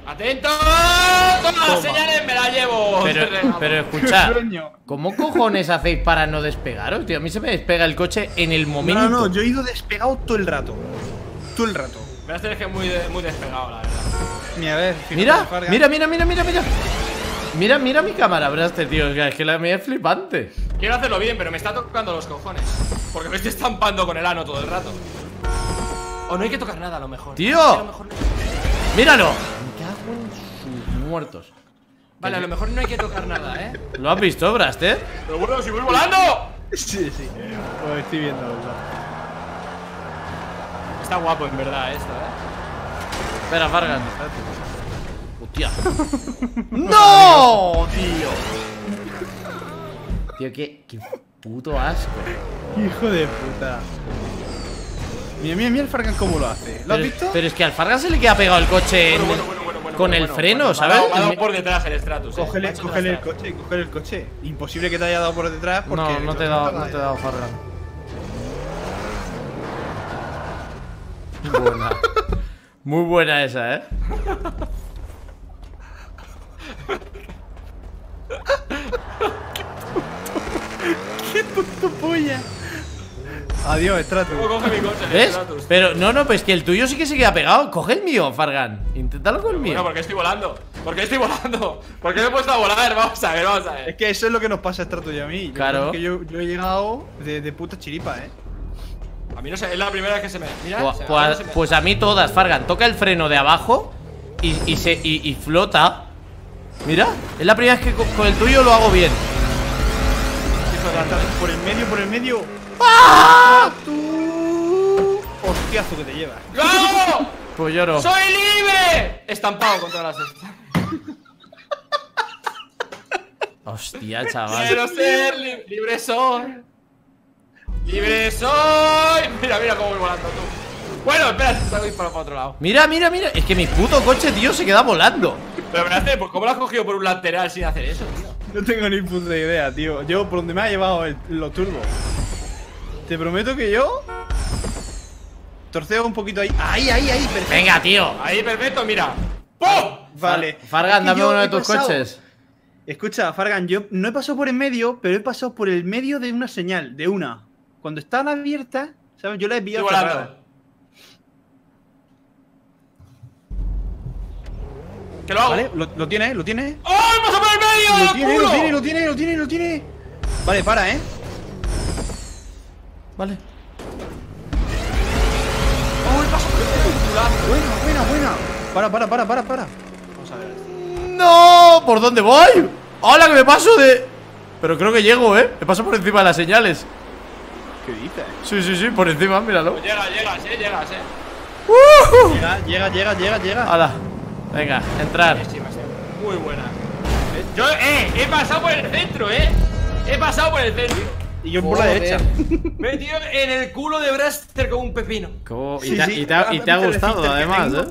¡Atento! ¡Toma las señales! ¡Me la llevo! Pero, pero escucha, Coño. ¿cómo cojones hacéis para no despegaros, tío? A mí se me despega el coche en el momento. no, no, yo he ido despegado todo el rato. Todo el rato. Blaster es que es muy, de- muy despegado, la verdad. Mira, a ver. Mira, mira, mira, mira, mira, mira. Mira, mira mi cámara, Braster, tío. Es que la mía es flipante. Quiero hacerlo bien, pero me está tocando los cojones. Porque me estoy estampando con el ano todo el rato. O no hay que tocar nada a lo mejor. Tío. A lo mejor no- ¡Míralo! Muertos. Vale, a lo mejor no hay que tocar nada, ¿eh? ¿Lo has visto, Braster? Pero bueno, si voy volando. Sí, sí. Lo estoy viendo, ¿verdad? Está guapo en verdad esto, ¿eh? Espera, Fargan. Hostia. ¡No! Tío. Tío, qué, qué puto asco. Hijo de puta. Mira, mira, mira el Fargan cómo lo hace. ¿Lo has Pero, visto? pero es que al Fargan se le queda pegado el coche en- Bueno, bueno, bueno, bueno, con el bueno, freno, bueno. ¿sabes? Me ha dado- me ha dado El- por detrás el Stratus. eh. Cógele, hecho cógele el coche, cógele el coche. Imposible que te haya dado por detrás porque. No, no te he dado, no te he dado Fargan. Buena. Muy buena esa, ¿eh? tu polla. Adiós, Stratus. ¿Cómo coge mi coche ¿Ves? Stratus? Pero no, no, pues que el tuyo sí que se queda pegado. Coge el mío, Fargan. Inténtalo con el Bueno, mío. porque estoy volando. ¿Por qué estoy volando? ¿Por qué me he puesto a volar? Vamos a ver, vamos a Es ver. que eso es lo que nos pasa a Stratus y a mí. Claro. es que yo, yo he llegado de, de puta chiripa, eh. A mí no sé, es la primera vez que se me. Mira, Pues, se pues- se me- pues a mí todas, Fargan. Toca el freno de abajo y, y se, y, y flota. Mira, es la primera vez que con, con el tuyo lo hago bien. Por el medio, por el medio. ¡Ah! ¡Tú! Hostiazo que te llevas. ¡Lo hago! Pues lloro. ¡Soy libre! Estampado contra las estas. Hostia, chaval. Quiero ser libre. Libre soy. Libre soy. Mira, mira cómo voy volando tú. Bueno, espera, salgo disparado para otro lado. Mira, mira, mira. Es que mi puto coche, tío, se queda volando. Pero hace, pues ¿cómo lo has cogido por un lateral sin hacer eso, tío? No tengo ni puta idea, tío. Yo, por donde me ha llevado el- los turbos. Te prometo que yo. Torceo un poquito ahí. Ahí, ahí, ahí, perfecto. Venga, tío. Ahí, perfecto, mira. ¡Pum! Vale. Fargan, Es que dame uno de tus pasado- coches. Escucha, Fargan, yo no he pasado por el medio, pero he pasado por el medio de una señal, de una. Cuando están abiertas, ¿sabes? Yo la he pillado. ¿Que lo hago? ¿Vale? ¿Lo, lo tiene? ¿Lo tiene? ¡Oh, he pasado por el medio! Lo tiene, culo! lo tiene, lo tiene, lo tiene, lo tiene. Vale, para, ¿eh? Vale. ¡Oh, he pasado por el culazo! Buena, buena, buena. Para, para, para, para, para. Vamos a ver. ¡No! ¿Por dónde voy? ¡Hola, que me paso de...! Pero creo que llego, ¿eh? Me paso por encima de las señales. ¿Qué dices? Sí, sí, sí, por encima, míralo. Pues llega, llegas, eh, llegas, eh. ¡Uh! Llega, llega, llega, llega, llega. ¡Hala! Venga, entrar. Sí, muy buena. Yo, eh, he pasado por el centro, eh. He pasado por el centro. Y yo por la derecha. Me he metido en el culo de Braster con un pepino. ¿Cómo? Y, Sí, te, ha- sí. y te ha, y te ha Ahora gustado, además, ¿eh?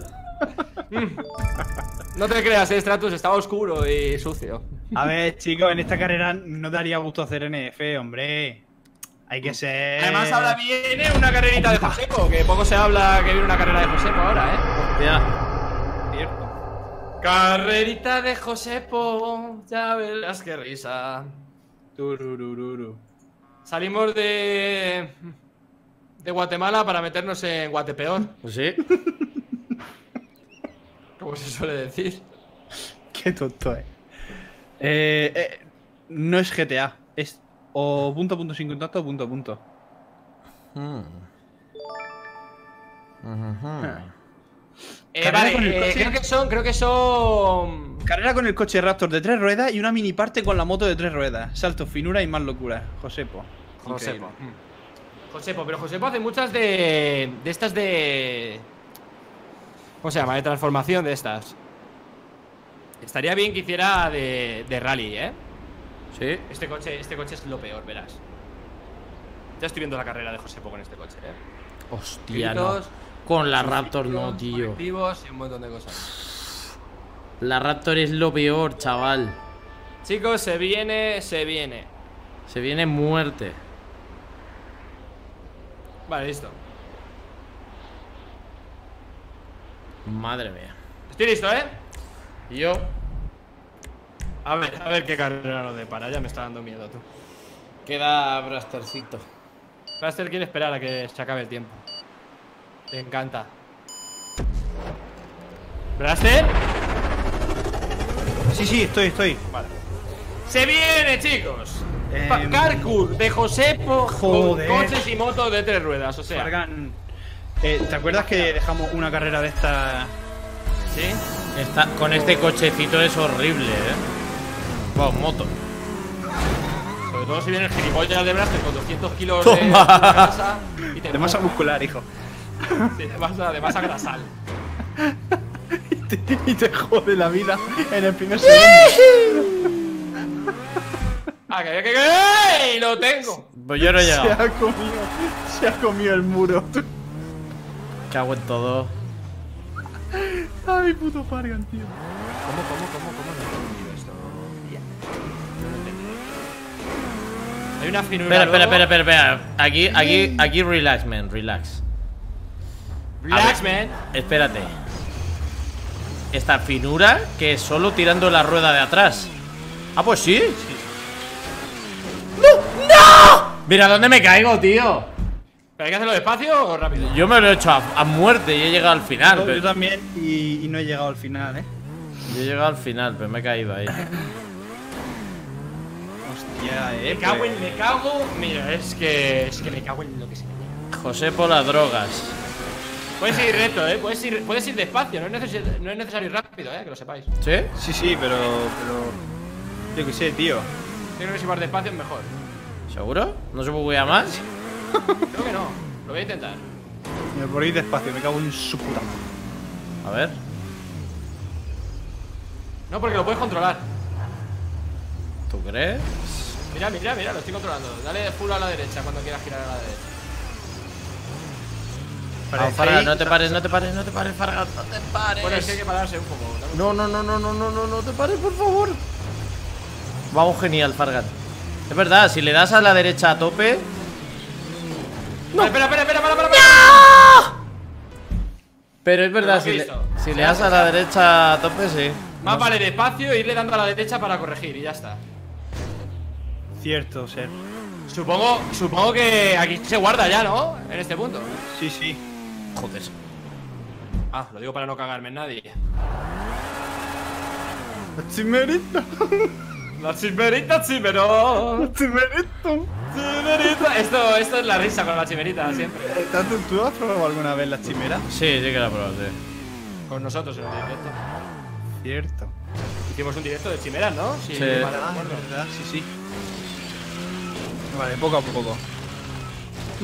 No te creas, eh, Stratus, estaba oscuro y sucio. A ver, chicos, en esta carrera no daría gusto hacer NF, hombre. Hay que ser. Además, ahora viene una carrerita de Josepo, que poco se habla que viene una carrera de Josepo ahora, eh. Ya. Cierto. Carrerita de Josepo, ya verás qué risa. Tururururu. Salimos de. de Guatemala para meternos en Guatepeor, Pues sí. como se suele decir. Qué tonto, eh. Eh, eh, No es GTA. Es o punto a punto sin contacto o punto a punto. Hmm. Ujú. Eh, vale, eh, creo que son. Creo que son. Carrera con el coche Raptor de tres ruedas y una mini parte con la moto de tres ruedas. Salto, finura y más locura. Josepo. Josepo. Mm. Josepo, pero Josepo hace muchas de. de estas de. ¿Cómo se llama? De transformación de estas. Estaría bien que hiciera de, de rally, ¿eh? Sí. Este coche, este coche es lo peor, verás. Ya estoy viendo la carrera de Josepo con este coche, ¿eh? Hostia, no. Con la Raptor no, tío. y un montón de cosas. La Raptor es lo peor, chaval. Chicos, se viene, se viene. Se viene muerte. Vale, listo. Madre mía. Estoy listo, ¿eh? ¿Y yo? A ver, a ver qué carrera nos depara. Ya me está dando miedo, tú. Queda Brastercito. Blaster quiere esperar a que se acabe el tiempo. Le encanta. ¿Blaster? Sí, sí, estoy, estoy. Vale. Se viene, chicos. Carcour de Josepo Joder. con coches y motos de tres ruedas. O sea, Fargan, eh, ¿te acuerdas que dejamos una carrera de esta? ¿sí? Esta- con este cochecito es horrible, eh. Wow, moto. Sobre todo si viene el gilipollas de Blaster con 200 kilos Toma. de, grasa y te De masa muscular, hijo. Sí, de masa, de masa grasal. y, te, y te jode la vida en el primer segundo. Ah, que, que, que. ¡Lo tengo! Pues yo no he se llegado. ha comido, se ha comido el muro. Cago en todo. Ay, puto Fargan, tío. ¿Cómo, cómo, cómo, cómo no he entendido esto? Ya. No lo he entendido. Hay una finura. Espera, espera, espera, espera. Aquí, aquí, aquí relax, man, relax. Relax, A ver. man. Espérate. Esta finura que es solo tirando la rueda de atrás. Ah, pues sí. ¡No! ¡No! Mira dónde me caigo, tío. ¿Pero hay que hacerlo despacio o rápido? Yo me lo he hecho a, a muerte y he llegado al final. Yo, pero- yo también y, y no he llegado al final, eh. Yo he llegado al final, pero me he caído ahí. Hostia, eh. Me cago pues- en. Me cago. Mira, es que. Es que me cago en lo que se me José por las drogas. Puedes ir recto, eh. Puedes ir, puedes ir despacio. No es, necesi- no es necesario ir rápido, eh. Que lo sepáis. ¿Sí? Sí, sí, pero. pero. Yo qué sé, tío. Yo creo que si vas despacio es mejor. ¿Seguro? ¿No se puede más? Creo que no. Lo voy a intentar. Me por ir despacio, me cago en su puta madre. A ver. No, porque lo puedes controlar. ¿Tú crees? Mira, mira, mira, lo estoy controlando. Dale full a la derecha cuando quieras girar a la derecha. Fargan, no te pares, no te pares, no te pares, Fargan, no te pares. Bueno, es que hay que pararse un poco. No, no, no, no, no, no, no, no te pares, por favor. Vamos genial, Fargan. Es verdad, si le das a la derecha a tope. Vale, espera, espera, espera, para, para, para. Pero es verdad, Pero si, le, si le das a la derecha a tope, sí. Más vale despacio e irle dando a la derecha para corregir y ya está. Cierto, ser. Supongo, supongo que aquí se guarda ya, ¿no? En este punto. Sí, sí. Joder. Ah, lo digo para no cagarme en nadie. Chimerito. La chimerita, chimero. Chimerito. Chimerita. Esto, esto es la risa con la chimerita siempre. ¿Tanto tú has probado alguna vez la chimera? Sí, sí que la probaste. Con nosotros en el directo. Cierto. Hicimos un directo de chimeras, ¿no? Sí. vale, Ah, verdad, sí, sí. Vale, poco a poco.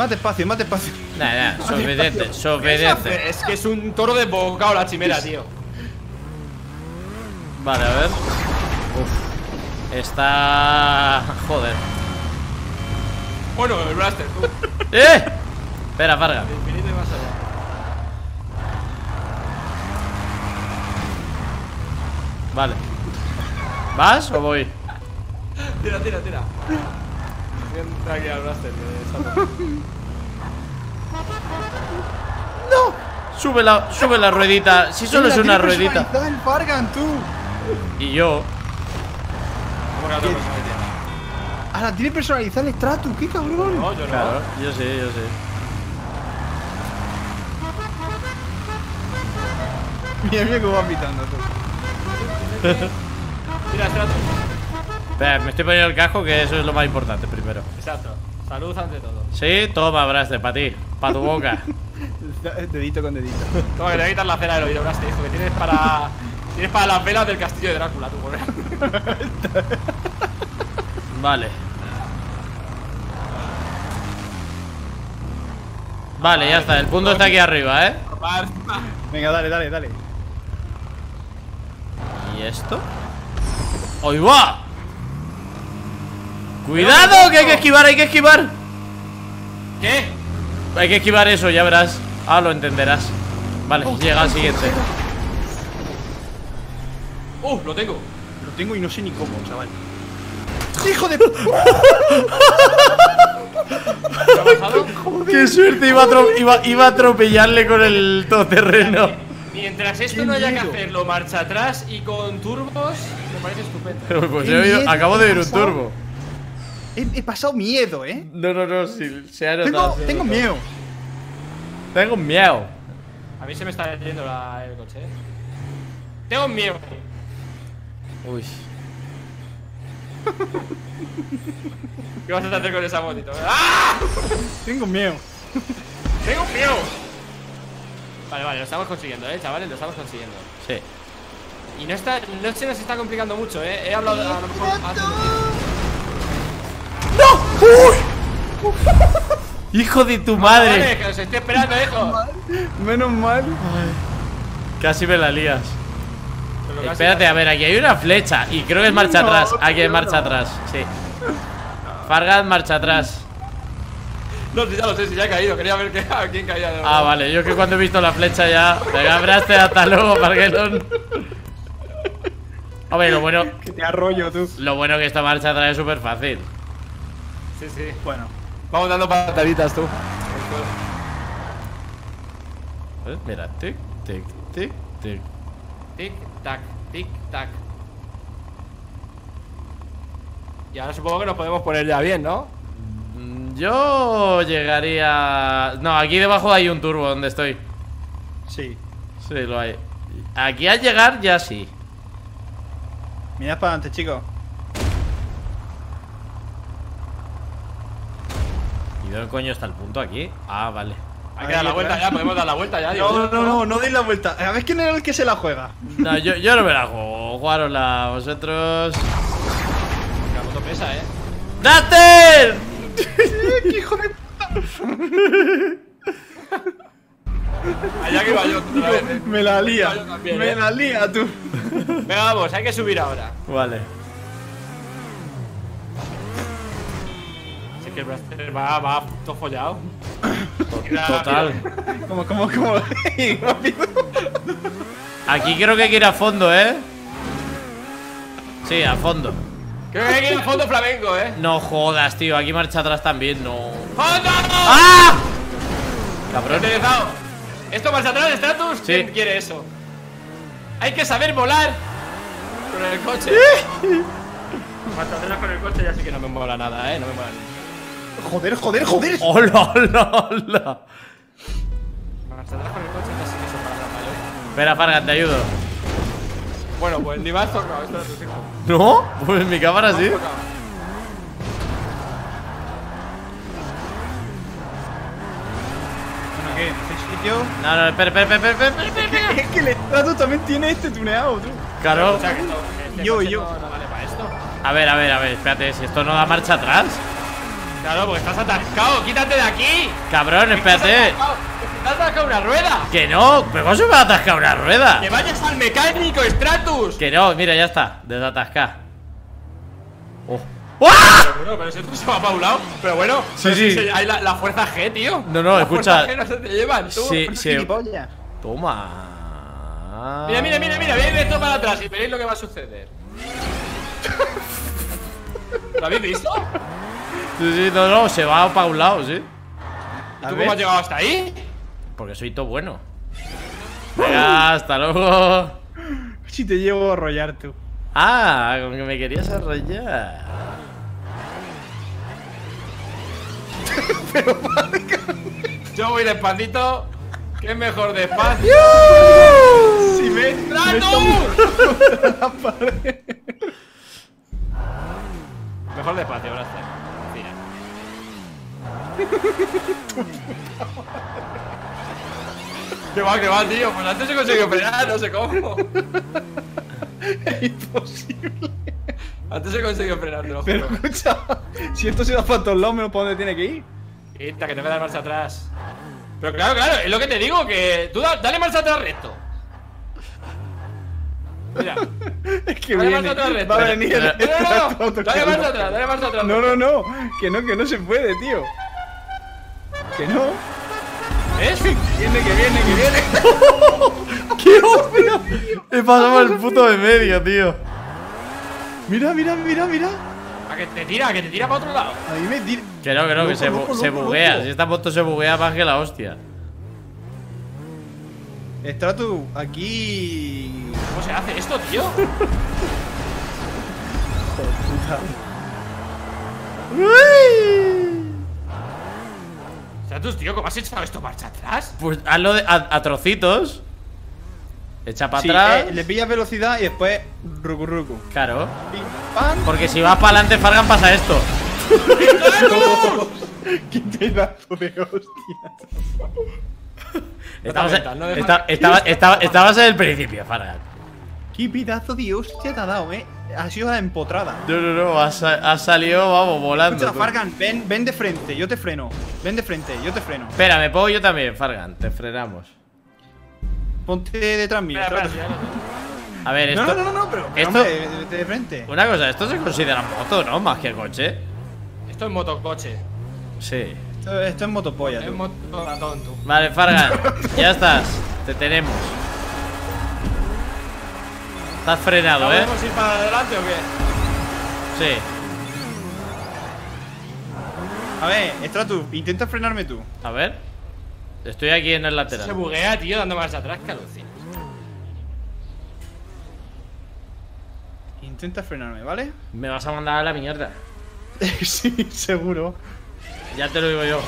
Más despacio, más despacio. Nada, nada, sobedece, sobedece. Es que es un toro desbocado la chimera, tío. Vale, a ver. Uf. Está. Joder. Bueno, el blaster, tú. ¡Eh! Espera. De allá. Vale. ¿Vas o voy? Tira, tira, tira. Bien, aquí al blaster. que está- Sube la, sube la ruedita. Si solo es una ruedita. el Fargan, tú! Y yo. Ahora, tiene personalizar el Stratus, qué cabrón. No, yo no. Claro, yo sé, yo sé. Mira, mira cómo va pitando tú. Tira, estrato. Espera, me estoy poniendo el casco, que eso es lo más importante primero. Exacto. Salud ante todo. Sí, toma, Braster, para ti. Para tu boca. Dedito con dedito. Toma, que te voy a quitar la cera del oído, Blaster, hijo, que tienes para. Tienes para las velas del castillo de Drácula, tú, colega. Vale. Vale, ya está. El punto está aquí arriba, ¿eh? Venga, dale, dale, dale. ¿Y esto? ¡Ahí va! ¡Cuidado! Que hay que esquivar, hay que esquivar. ¿Qué? Hay que esquivar eso, ya verás. Ah, lo entenderás. Vale, llega al siguiente. Uh, lo tengo. Lo tengo y no sé ni cómo, chaval. ¡Hijo de ¿Qué ha pasado? ¡Qué suerte! Iba a, atro- iba- iba a atropellarle con el todoterreno. Mientras esto Qué no haya que hacerlo marcha atrás y con turbos, me parece estupendo. Pues miedo, acabo de ¿qué ver un turbo. He, he pasado miedo, ¿eh? No, no, no, sí, se ha Tengo, notado. tengo notado. miedo. Tengo miedo. A mí se me está yendo la- el coche, ¿eh? Tengo miedo. Uy. ¿Qué vas a hacer con esa motito? ¡Ah! Tengo miedo. Tengo miedo. Vale, vale, lo estamos consiguiendo, eh, chavales, lo estamos consiguiendo. Sí. Y no está, no se nos está complicando mucho, eh. He hablado a lo mejor hace- Hijo de tu Vale, madre. que os estoy esperando, hijo. Menos mal. Casi me la lías. Espérate, a ver, aquí hay una flecha. Y creo que es marcha No, atrás. Aquí hay marcha no. atrás, sí. Fargad, marcha atrás. No, sí, ya lo sé, si ya he caído. Quería ver que, a quién caía. de Ah, vale, yo que cuando he visto la flecha ya. Venga, abraste, hasta luego, Farguelón. Hombre, lo bueno, Que te arroyo tú. lo bueno que esta marcha atrás es súper fácil. Sí, sí. Bueno. Vamos dando pataditas tú. ¿Eh? Mira, tic, tic, tic, tic. Tic, tac, tic, tac. Y ahora supongo que nos podemos poner ya bien, ¿no? Mm, Yo llegaría. No, aquí debajo hay un turbo donde estoy. Sí. Sí, lo hay. Aquí al llegar ya sí. Mirad para adelante, chicos. ¿Y dónde coño está el punto aquí? Ah, vale. Hay que dar la vuelta ya, podemos dar la vuelta ya, digo. No, no, no, no deis la vuelta. A ver quién es el que se la juega. No, yo, yo no me la juego. Jugarosla vosotros. La moto pesa, eh. ¡Duster! hijo de puta! Allá que iba yo otra vez, eh. Me la lía. Yo también, Me eh. la lía tú. Venga, vamos, hay que subir ahora. Vale. Sí que Braster va, va todo follado. Total. Como, como, como. Aquí creo que hay que ir a fondo, ¿eh? Sí, a fondo. Creo que hay que ir al fondo flamenco, eh. No jodas, tío. Aquí marcha atrás también, no. ¡Fondo! ¡Ah! Cabrón. Interesado. ¿Esto marcha atrás, Stratus? Sí. ¿Quién quiere eso? Hay que saber volar con el coche. marcha atrás con el coche ya sí que no me mola nada, eh. No me mola nada. Joder, joder, joder. ¡Hola, hola, hola! Marcha atrás con el coche ya sí que son para la mayor. Espera, Fargan, te ayudo. Bueno, pues ni más tocado, esto es tu hijo. ¿No? Pues mi cámara sí. No, no, espera, espera, espera, espera, espera, espera. Es que el estrato también tiene este tuneado, tú. Claro. Este Yo, coche yo. Vale para esto. A ver, a ver, a ver, espérate, si esto no da marcha atrás. Claro, porque estás atascado. ¡Quítate de aquí! Cabrón, espérate. ¡Estás atascado! ¡Estás atascado una rueda! Que no, pero ¿cómo se me va a atascar una rueda? ¡Que vayas al mecánico, Stratus! Que no, mira, ya está, desatascar. Oh. ¡Ah! Pero bueno, pero si esto se va para un lado. Pero bueno, Sí, pero sí. si se- hay la, la fuerza G, tío. No, no, La escucha. fuerza G no se te llevan, tú. Sí, sí. Gilipollas. Toma. Mira, mira, mira, mira, veis esto para atrás y veréis lo que va a suceder. ¿Lo habéis visto? Sí, sí, no, no, se va para un lado, sí. ¿Y tú cómo has llegado hasta ahí? Porque soy todo bueno. Venga, hasta luego. Si te llevo a arrollar tú. Ah, con que me querías arrollar. Yo voy despacito. Que es mejor despacio. Si me. ¡Stratus! Mejor despacio, Blaster. Mira. Que va, que va, tío. Pues antes se consiguió frenar, no sé cómo. Imposible. Antes se consiguió frenar, te lo Pero juro. escucha, si esto se da todos lados, menos para dónde tiene que ir. Quita, que te voy a dar marcha atrás. Pero claro, claro, es lo que te digo, que tú da- dale marcha atrás recto. Mira. Es que Dale viene. atrás. Va a venir el No, no, no. Dale marcha atrás, dale marcha atrás. No, no, no. Que no, que no se puede, tío. Que no. ¿Ves? Que viene, que viene, que viene. ¡Qué hostia! He pasado el puto de medio, tío. Mira, mira, mira, mira. A que te tira, que te tira para otro lado. A mí me tira. Que no, que no, que se, bu- loco, se loco, buguea. loco. Si esta moto se buguea más que la hostia. Estrato, aquí. ¿Cómo se hace esto, tío? Stratus, tío, ¿cómo has echado esto marcha atrás? Pues hazlo de- a, a trocitos. Echa para Sí, atrás. eh, le pillas velocidad y después rucu rucu. Claro. Porque si vas para adelante, Fargan pasa esto. ¡Qué pedazo de hostia! Estabas, mental, no deja- esta- estaba- estaba- estabas en el principio, Fargan. ¡Qué pedazo de hostia te ha dado, eh! Ha sido la empotrada. No, no, no, has, has salido, vamos, volando. Escucha. Fargan, ven, ven de frente, yo te freno. Ven de frente, yo te freno. Espera, me pongo yo también, Fargan, te frenamos. Ponte detrás mío. Espera, espera, A ver, esto. No, no, no, no, pero, esto- hombre, vete de frente. Una cosa, esto se considera moto, ¿no? Más que coche. Esto es motocoche. Sí. Esto, esto es motopolla, Es tú. motoratón, tú. Vale, Fargan, ya estás. Te tenemos. Estás frenado, ¿eh? ¿Podemos ir para adelante o qué? Sí. A ver, extra tú, intenta frenarme tú. A ver. Estoy aquí en el Se lateral. buguea, tío, dando más atrás que alucinas. Intenta frenarme, ¿vale? Me vas a mandar a la mierda. sí, seguro. Ya te lo digo yo.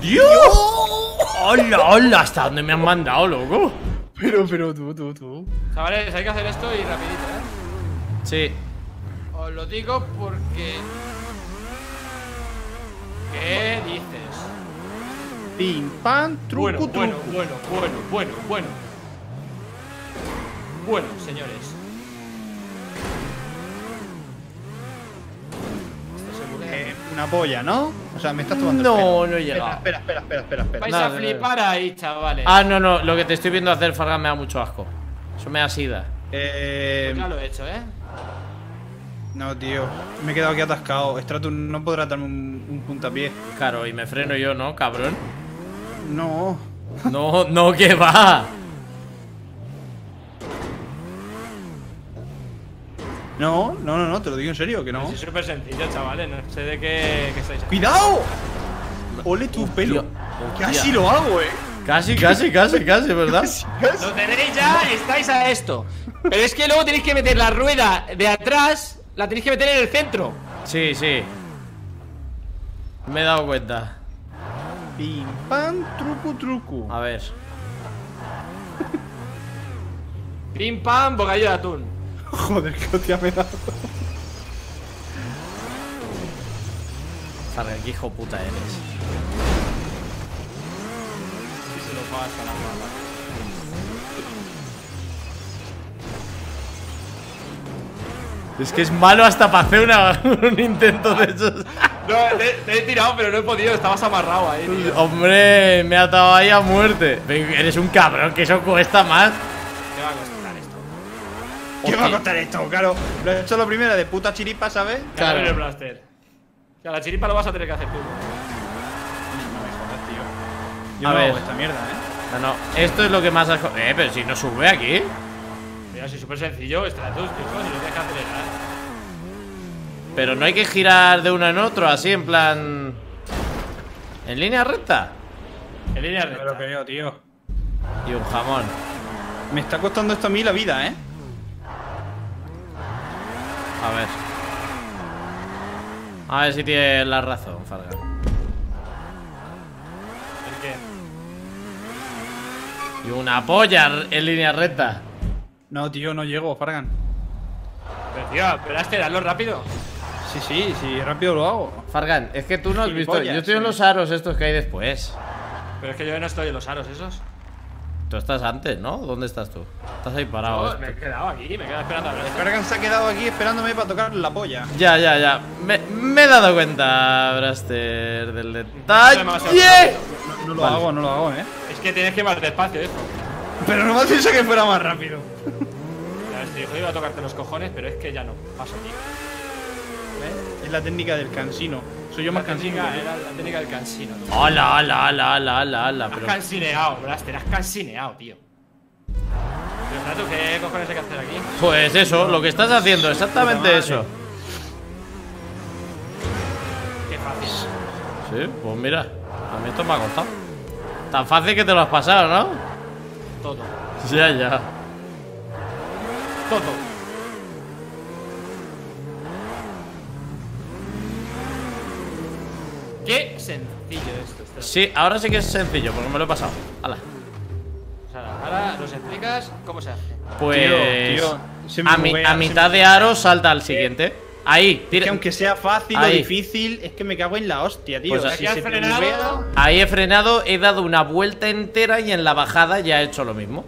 ¡Dios! ¡Hola, hola! ¿Hasta dónde me han mandado, loco? Pero, pero tú, tú, tú. Chavales, hay que hacer esto y rapidito, ¿eh? Sí. Os lo digo porque... ¿Qué dices? Pim, pam, truco, Bueno, truco. bueno, bueno, bueno, bueno, bueno. Bueno, señores. Esto se buguea. Eh, una polla, ¿no? O sea, me estás tomando No, no he Espera, llegado. espera, espera, espera, espera, espera. Vais Nada, a flipar ahí, chavales. Ah, no, no. Lo que te estoy viendo hacer, Fargan, me da mucho asco. Eso me da sida. Eh, Pues ya lo he hecho, ¿eh? no, tío. Me he quedado aquí atascado. Stratum no podrá darme un, un puntapié. Claro, y me freno yo, ¿no, cabrón? No. No, no, que va. No, no, no, no, te lo digo en serio, que no. Es súper sencillo, chavales. No sé de qué, qué estáis ¡Cuidado! Ole tu pelo. Hostia. Casi lo hago, eh. Casi, casi, casi, casi, ¿verdad? Casi, casi. Lo tenéis ya, estáis a esto. Pero es que luego tenéis que meter la rueda de atrás, la tenéis que meter en el centro. Sí, sí. Me he dado cuenta. Pim, pam, truco, truco. A ver. Pim pam, bocadillo de atún. Joder, qué hostia me he dado. Fargan, qué hijo puta eres. Y se lo pasa la mala. Es que es malo hasta para hacer una- un intento de esos. No, te, te he tirado, pero no he podido, estabas amarrado ahí, tío. Hombre, me ha atado ahí a muerte. Eres un cabrón, que eso cuesta más. ¿Qué va a costar esto? ¿Qué va a costar esto? Claro, lo he hecho lo primero de puta chiripa, ¿sabes? Claro. Claro. el blaster. O sea, la chiripa lo vas a tener que hacer tú. Yo A no ver. hago esta mierda, ¿eh? No, no, esto es lo que más asco. Eh, pero si no sube aquí. Mira, si es súper sencillo, Stratus, tío, si no tienes que acelerar. Pero no hay que girar de uno en otro, así en plan. En línea recta. En línea Me lo recta. creo, tío. Y un jamón. Me está costando esto a mí la vida, ¿eh? A ver. A ver si tiene la razón, Fargan. ¿El qué? Y una polla en línea recta. No, tío, no llego, Fargan. Pero tío, pero hazlo rápido. Sí, sí, sí, rápido lo hago. Fargan, es que tú no has visto. Yo estoy en los aros estos que hay después. Pero es que yo no estoy en los aros esos. Tú estás antes, ¿no? ¿Dónde estás tú? Estás ahí parado. No, me he quedado aquí, me he quedado esperando. Fargan se ha quedado aquí esperándome para tocar la polla. Ya, ya, ya. Me, me he dado cuenta, Braster, del detalle. No, no lo Vale. hago, no lo hago, ¿eh? Es que tienes que ir más despacio, eso. Pero no me has dicho que fuera más rápido. Ya estoy jodido a tocarte los cojones, pero es que ya no. Paso, tío. Es la técnica del cansino. Soy yo más cansino. técnica, era la técnica del cansino. Hola, hola, hola, hola, hola, hola. Has Pero... cansineado, Blaster, has cansineado, tío. Pero Natu, ¿qué cojones hay que hacer aquí? Pues eso, lo que estás haciendo, exactamente eso. Qué fácil. Sí, pues mira, a mí esto me ha costado. Tan fácil que te lo has pasado, ¿no? Todo. Ya, ya. Todo. Qué sencillo esto. esto. Sí, ahora sí que es sencillo, porque me lo he pasado. Hala. O sea, ahora explico explicas cómo se hace. Pues. Tío, tío, a, mi- mitad de aro salta al siguiente. Ahí, Es tira. que aunque sea fácil Ahí. o difícil, es que me cago en la hostia, tío. Pues si has frenado. Ahí he frenado, he dado una vuelta entera y en la bajada ya he hecho lo mismo.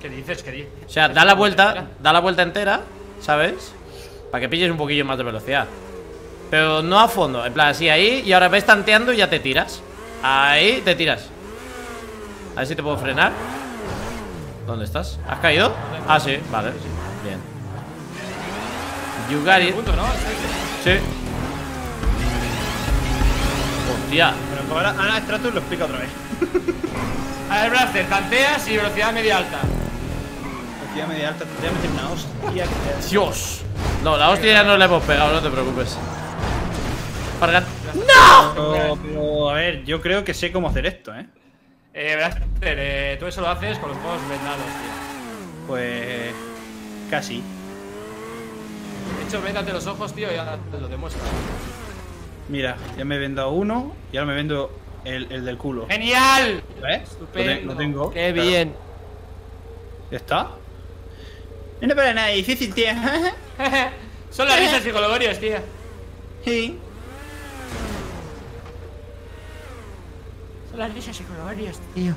¿Qué dices? ¿Qué dices? O sea, da la vuelta, da la vuelta entera, ¿sabes? Para que pilles un poquillo más de velocidad. Pero no a fondo, en plan así ahí y ahora ves tanteando y ya te tiras. Ahí te tiras. A ver si te puedo frenar. ¿Dónde estás? ¿Has caído? Ah, sí, vale, sí. Bien. You got it. Sí. Hostia. Bueno, pues ahora, ahora Stratus lo explica otra vez. A ver, Blaster, tanteas y velocidad media alta. Velocidad media alta, te voy a meter una hostia. Dios. No, la hostia ya no la hemos pegado, no te preocupes. Parga- Pero, pero, a ver, yo creo que sé cómo hacer esto, ¿eh? Eh, Blaster, eh, tú eso lo haces con los ojos vendados, tío. Pues. Casi. De hecho, véndate los ojos, tío, y ahora te lo demuestro. Mira, ya me he vendado uno y ahora me vendo el, el del culo. ¡Genial! ¿Ves? Lo, te- Estupendo. lo tengo. ¡Qué claro. bien! ¿Ya está? No para nada difícil, tío. Son las risas y colgorios, tío. sí. Las risas y colgorios, tío.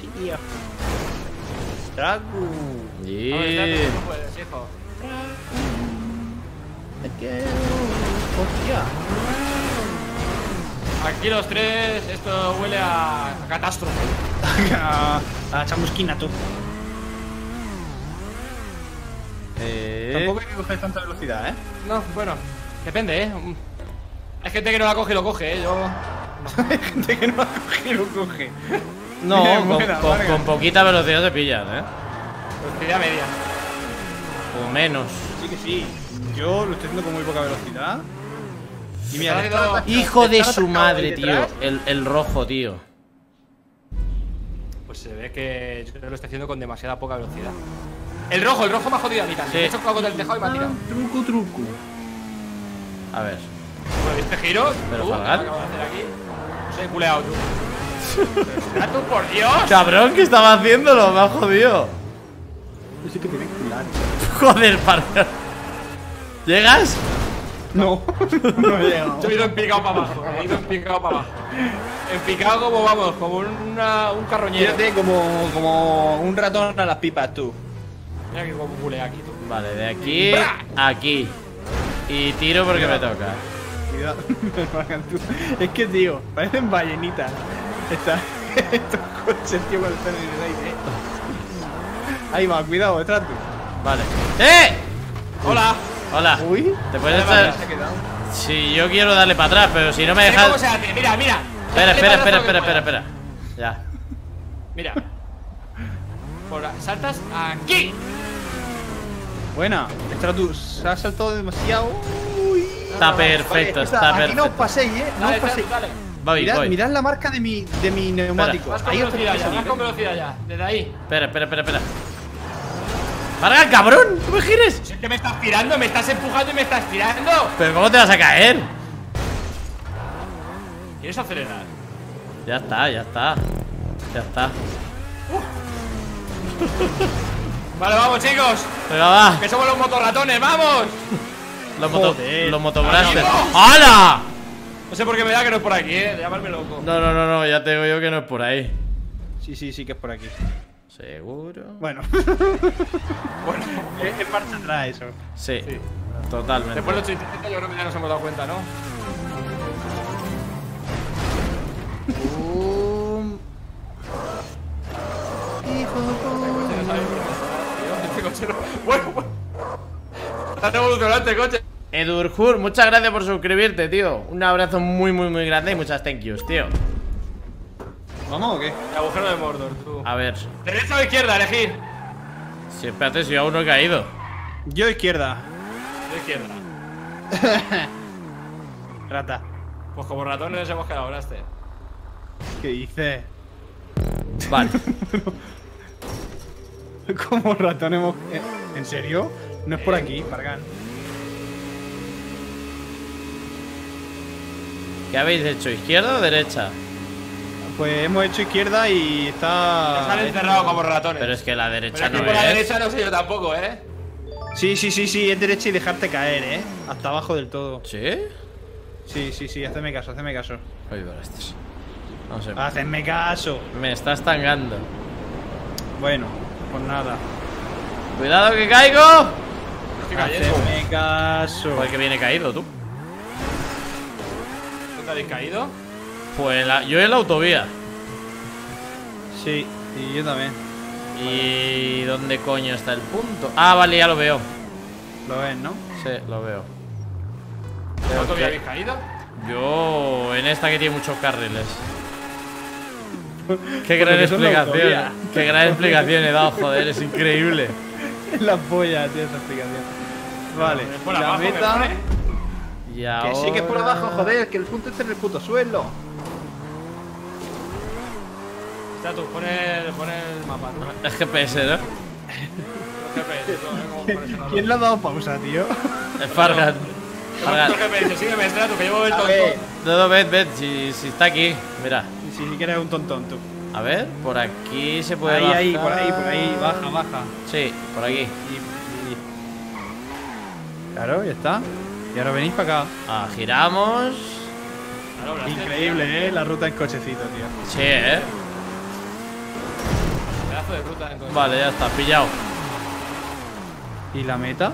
Sí, tío. Vamos, Yeah. Blaster, no puedes, hijo. Hostia. Aquí los tres, esto huele a, a catástrofe. a, a chamusquina, tú. Eh, Tampoco hay que coger tanta velocidad, ¿eh? No, bueno, depende, ¿eh? Hay gente que no la coge y lo coge, ¿eh? Yo... Hay gente que no va a coger o coge. No, con, buena, con- Vargas. con poquita velocidad se pillan, ¿eh? Velocidad media. O menos. Sí que sí. Yo lo estoy haciendo con muy poca velocidad. Y mira, atacando- Hijo de su madre, tío. El, el rojo, tío. Pues se ve que yo lo estoy haciendo con demasiada poca velocidad. El rojo, el rojo me ha jodido a mí también. Sí. He chocado contra el tejado y me ha tirado. Truco, truco. A ver. Bueno, ¿Viste giro? Pero ¿Tú? ¿Qué acabas de hacer aquí? Os he culeado tú. ¡Ah, tú, por Dios! Cabrón, que estaba haciéndolo, me ha jodido. Yo sí que tiene cular. Joder, parda. ¿Llegas? No, no he llegado. Yo he ido en picado para abajo. He ido en picado para abajo. En picado como, vamos, como una, un carroñero. Tírate como, como un ratón a las pipas, tú. Mira que como culea aquí, tú. Vale, de aquí a aquí. Y tiro porque me toca. Tú. Es que, tío, parecen ballenitas. Está, estos coches, tío, cuando están en el aire. Ahí va, cuidado, detrás tú. Vale. ¡Eh! ¡Hola! Hola. Uy, ¿Te puedes quedado. Si yo quiero darle para atrás, pero si no me dejas. mira, mira. Espera, espera, espera, espera, espera, espera. Ya. Mira. Por, saltas aquí. Buena, Stratus, se ha saltado demasiado. Uy. Está perfecto, Vale, está aquí no os perfecto. paséis, eh. No Dale, os paséis. dale. Voy, Mirad, voy. mirad la marca de mi, de mi neumático. Vas con Ahí os velocidad ya, vas con velocidad ya. Desde ahí. Espera, espera, espera, espera. ¡Varga, cabrón! ¡No me gires! Si es que me estás tirando, me estás empujando y me estás tirando. ¿Pero cómo te vas a caer? ¿Quieres acelerar? Ya está, ya está. Ya está. Vale, vamos, chicos. Venga, va. Que somos los motorratones, vamos. Los, moto, los. ¡Hala! No sé por qué me da que no es por aquí, eh. De llamarme loco. No, no, no, no, ya te digo yo que no es por ahí. Sí, sí, sí, que es por aquí. ¿Seguro? Bueno, Bueno, es, es marcha atrás eso. Sí, Sí. totalmente. después de 80 yo creo que ya nos hemos dado cuenta, ¿no? No- Bueno, bueno. Está revolucionante el coche. Edurjur, muchas gracias por suscribirte, tío. Un abrazo muy, muy, muy grande y muchas thank yous, tío. ¿Vamos o qué? El agujero de Mordor, tú. A ver. ¿Derecha o izquierda? Elegir. Si espérate, si yo aún no he caído. Yo izquierda. De izquierda. Rata. Pues como ratones nos hemos quedado, Blaster. ¿Qué dices? Vale. Como ratón hemos. ¿Eh? ¿En serio? No es por aquí, Pargan. ¿Qué habéis hecho? ¿Izquierda o derecha? pues hemos hecho izquierda y está. Están encerrados como ratones. Pero es que la Pero derecha es que no por la es. derecha no sé yo tampoco, ¿eh? Sí, sí, sí, sí, es derecha y dejarte caer, ¿eh? Hasta abajo del todo. ¿Sí? Sí, sí, sí, hacedme caso, hacedme caso. Oye, pero estos. No sé. Hacedme caso. Me estás tangando. Bueno, pues nada. Cuidado que caigo. Hacedme caso. Joder, que viene caído tú. ¿No te habéis caído? Pues la- yo en la autovía. Sí, y yo también. ¿Y dónde coño está el punto? Ah, vale, ya lo veo. Lo ves, ¿no? Sí, lo veo. ¿Cuánto que- habéis caído? Yo en esta que tiene muchos carriles. Qué gran que explicación. Qué gran explicación he dado, joder, es increíble. La polla, tío, esa explicación. Vale, por la abajo, meta. Y Que ahora... sí que es por abajo, joder, que el punto está en el puto suelo. Está tú, pon el, pon el mapa, tú. Es GPS, ¿no? GPS, tú, ¿eh? ¿Cómo pones el mapa? ¿Quién le ha dado pausa, tío? Es Fargan. Fargan. sígueme, Strato, que llevo el tonto. No, no, ven, ven, si, si está aquí. Mira. Si ni quieres un tontón, tú. A ver, por aquí se puede Ahí, ahí, por bajar. ahí, por ahí, baja, baja. Sí, por aquí. Y, y- Claro, ya está. Y ahora venís para acá. Ah, giramos. Claro, Increíble, eh, la ruta en cochecito, tío. Sí, ¿eh? Pedazo de ruta, entonces. Vale, ya está, pillado. ¿Y la meta?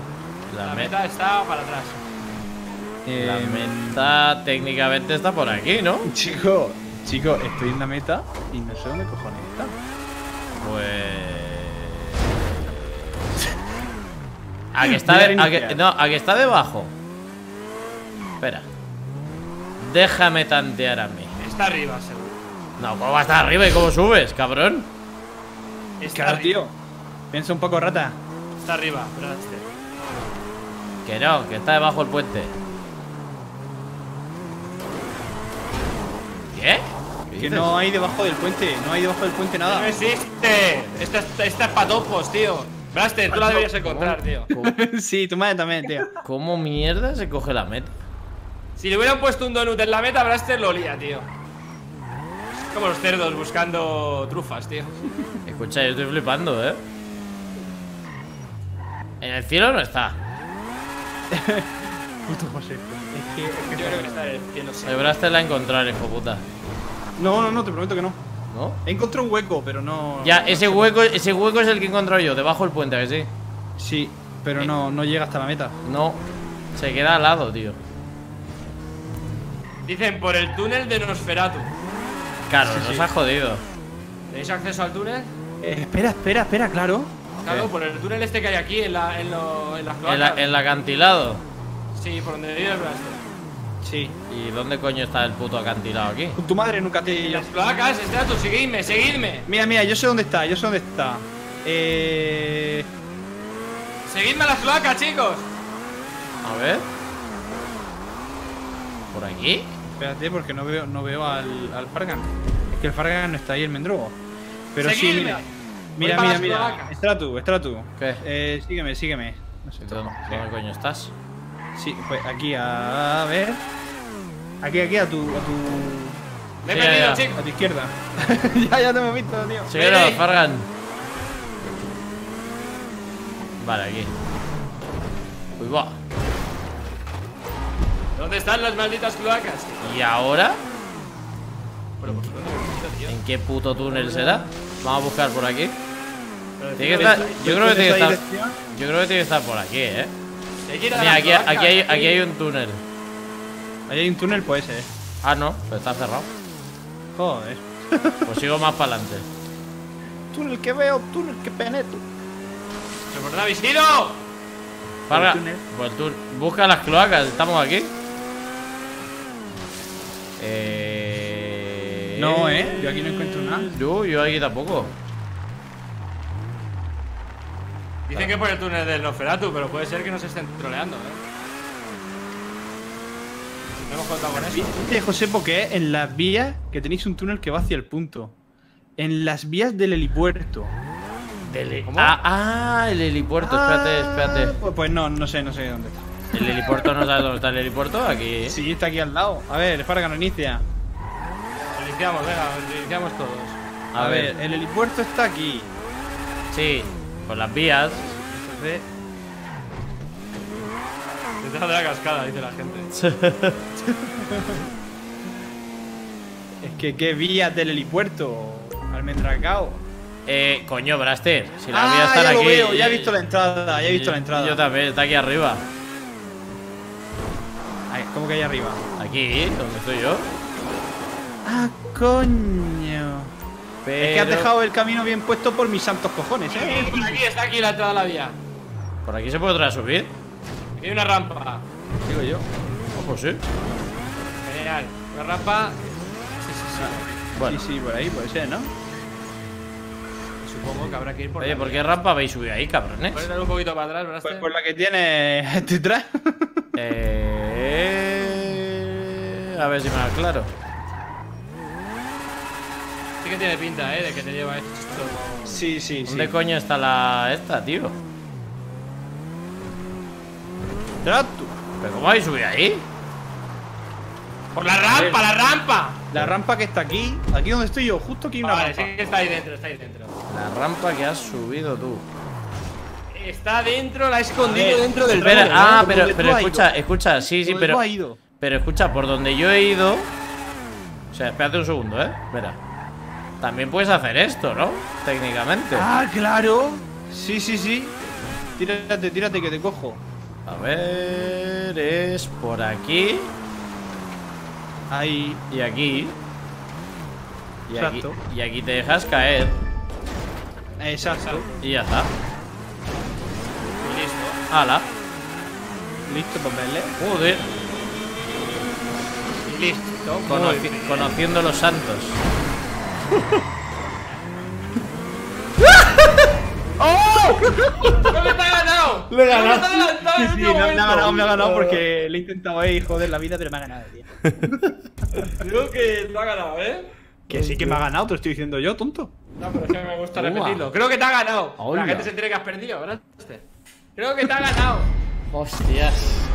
La, La meta. meta está para atrás. La Eh, meta técnicamente está por aquí, ¿no? Chico, chico, estoy en la meta y no sé dónde cojones está. Pues. A que está, de- a que- no, a que está debajo. Espera. Déjame tantear a mí. Está arriba, seguro. No, ¿cómo va a estar arriba y cómo subes, cabrón? Está Claro, tío. Piensa un poco, rata. Está arriba, Blaster. Que no, que está debajo del puente. ¿Qué? ¿Qué Que no hay debajo del puente, no hay debajo del puente ¡No nada. existe! Esta, esta, es patopos, tío. Blaster, tú la deberías encontrar, tío. ¿Cómo, sí, tu madre también, tío. cómo mierda se coge la meta? Si le hubieran puesto un donut en la meta, Blaster lo olía, tío. Es como los cerdos buscando trufas, tío. Escucha, yo estoy flipando, ¿eh? En el cielo no está. Puto José. Que, es que Yo creo que está en el cielo. Lograste la encontrar, hijo puta. No, no, no, te prometo que no. ¿No? He encontrado un hueco, pero no. Ya, ese hueco, ese hueco es el que he encontrado yo, debajo del puente, ¿a que sí? Sí, pero no, no llega hasta la meta. No. Se queda al lado, tío. Dicen por el túnel de Nosferatu. Claro, Sí, nos sí. ha jodido. ¿Tenéis acceso al túnel? Eh, espera, espera, espera, claro. Claro, por el túnel este que hay aquí en, la, en, lo, en las En, cloacas. la- en el acantilado. Sí, por donde vive el Blaster. Sí. ¿Y dónde coño está el puto acantilado aquí? Con tu madre nunca te. las cloacas, Strato, seguidme, seguidme. Mira, mira, yo sé dónde está, yo sé dónde está. Eh. Seguidme a las cloacas, chicos. A ver. ¿Por aquí? Espérate, porque no veo, no veo al, al Fargan. Es que el Fargan no está ahí, el mendrugo. Pero sí, Seguidme. mira. Voy Mira, mira, mira. tú, espera tú. ¿Qué? Eh, sígueme, sígueme. No sé, ¿Dónde, sí. dónde coño estás? Sí, pues aquí a, a ver. Aquí, aquí, a tu. a tu. Me he Sí, perdido, ya, a tu izquierda. ya, ya te hemos visto, tío. Vete. Fargan. Vale, aquí. Uy, va. ¿Dónde están las malditas cloacas? ¿Y ahora? Pero por supuesto tío. ¿En qué puto túnel será? Vamos a buscar por aquí. Tiene que estar, yo creo que tiene que ¿Tienes estar. Yo creo que tiene que estar por aquí, eh. Mira, aquí, aquí, hay, aquí hay un túnel. Ahí hay un túnel, pues ese. Ah, no, pues está cerrado. Joder. Pues sigo más para adelante. túnel que veo, túnel que penetro. ¡Pero por habéis ido! Túnel. pues tú busca las cloacas, estamos aquí. Eh... No, eh. Yo aquí no encuentro nada. Yo, yo aquí tampoco. Dicen que por el túnel del Nosferatu, pero puede ser que nos estén troleando, ¿eh? No hemos contado con eso. Dice José porque en las vías que tenéis un túnel que va hacia el punto. En las vías del helipuerto. ¿Cómo? Ah, ah, el helipuerto, espérate, espérate. Pues, pues no, no sé, no sé dónde está. ¿El helipuerto no sabes dónde está el helipuerto? Aquí. Sí, está aquí al lado. A ver, Fargan, inicia. El iniciamos, venga, iniciamos todos. A, ver, el helipuerto está aquí. sí, con las vías. Detrás de la cascada, dice la gente. es que qué vías del helipuerto. Almendracao. Eh, coño, Braster, si la ah, vías están ya aquí. veo, ya he visto la entrada, ya he visto Yo- la entrada. Yo también, está aquí arriba. ¿Cómo que ahí arriba? Aquí, donde estoy yo. Ah, coño. Pero... Es que has dejado el camino bien puesto por mis santos cojones, eh. Aquí está aquí la entrada a la vía. ¿Por aquí se puede otra vez subir? Aquí hay una rampa. Digo yo. Ojo, sí. Genial. Una rampa. Sí, sí, sí. Bueno. Sí, sí, por ahí puede ser, ¿no? Supongo que habrá que ir por Oye, la ¿por vía. qué rampa habéis subido ahí, cabrones? ¿Puedes dar un poquito para atrás, Braster? Pues por la que tiene detrás. Eh... A ver si me da claro. Sí que tiene pinta, eh, de que te lleva esto. Sí, sí, sí. ¿Dónde coño está la esta, tío? Trato. ¿Pero cómo habéis subido ahí? ¡Por la rampa, la rampa! La rampa que está aquí, aquí donde estoy yo, justo aquí hay una Vale, sí rampa. que está ahí dentro, está ahí dentro. La rampa que has subido tú. Está dentro, la he escondido A ver, dentro del Espera, ah, pero, pero has escucha, ido. escucha, sí, sí, ¿Dónde pero. Pero escucha, por donde yo he ido. O sea, espérate un segundo, eh. Espera. También puedes hacer esto, ¿no? Técnicamente. Ah, claro. Sí, sí, sí. Tírate, tírate que te cojo. A ver, es por aquí Ahí. y aquí. Y aquí, Exacto. y aquí te dejas caer Exacto. y ya está. Y listo. ¡Hala! Listo para verle. Joder. Y listo. Conoci- conociendo los santos. ¡No me está ganado! Le he ¡No me ganado. está adelantado Sí, el sí, último me, me ha ganado, me ha ganado porque le he intentado ahí joder la vida, pero me ha ganado, tío. Creo que te ha ganado, ¿eh? Que sí que me ha ganado, te lo estoy diciendo yo, tonto. No, pero es que me gusta repetirlo. Creo que te ha ganado. Hola. La gente se entere que has perdido, ¿verdad? Este. Creo que te ha ganado. Hostias.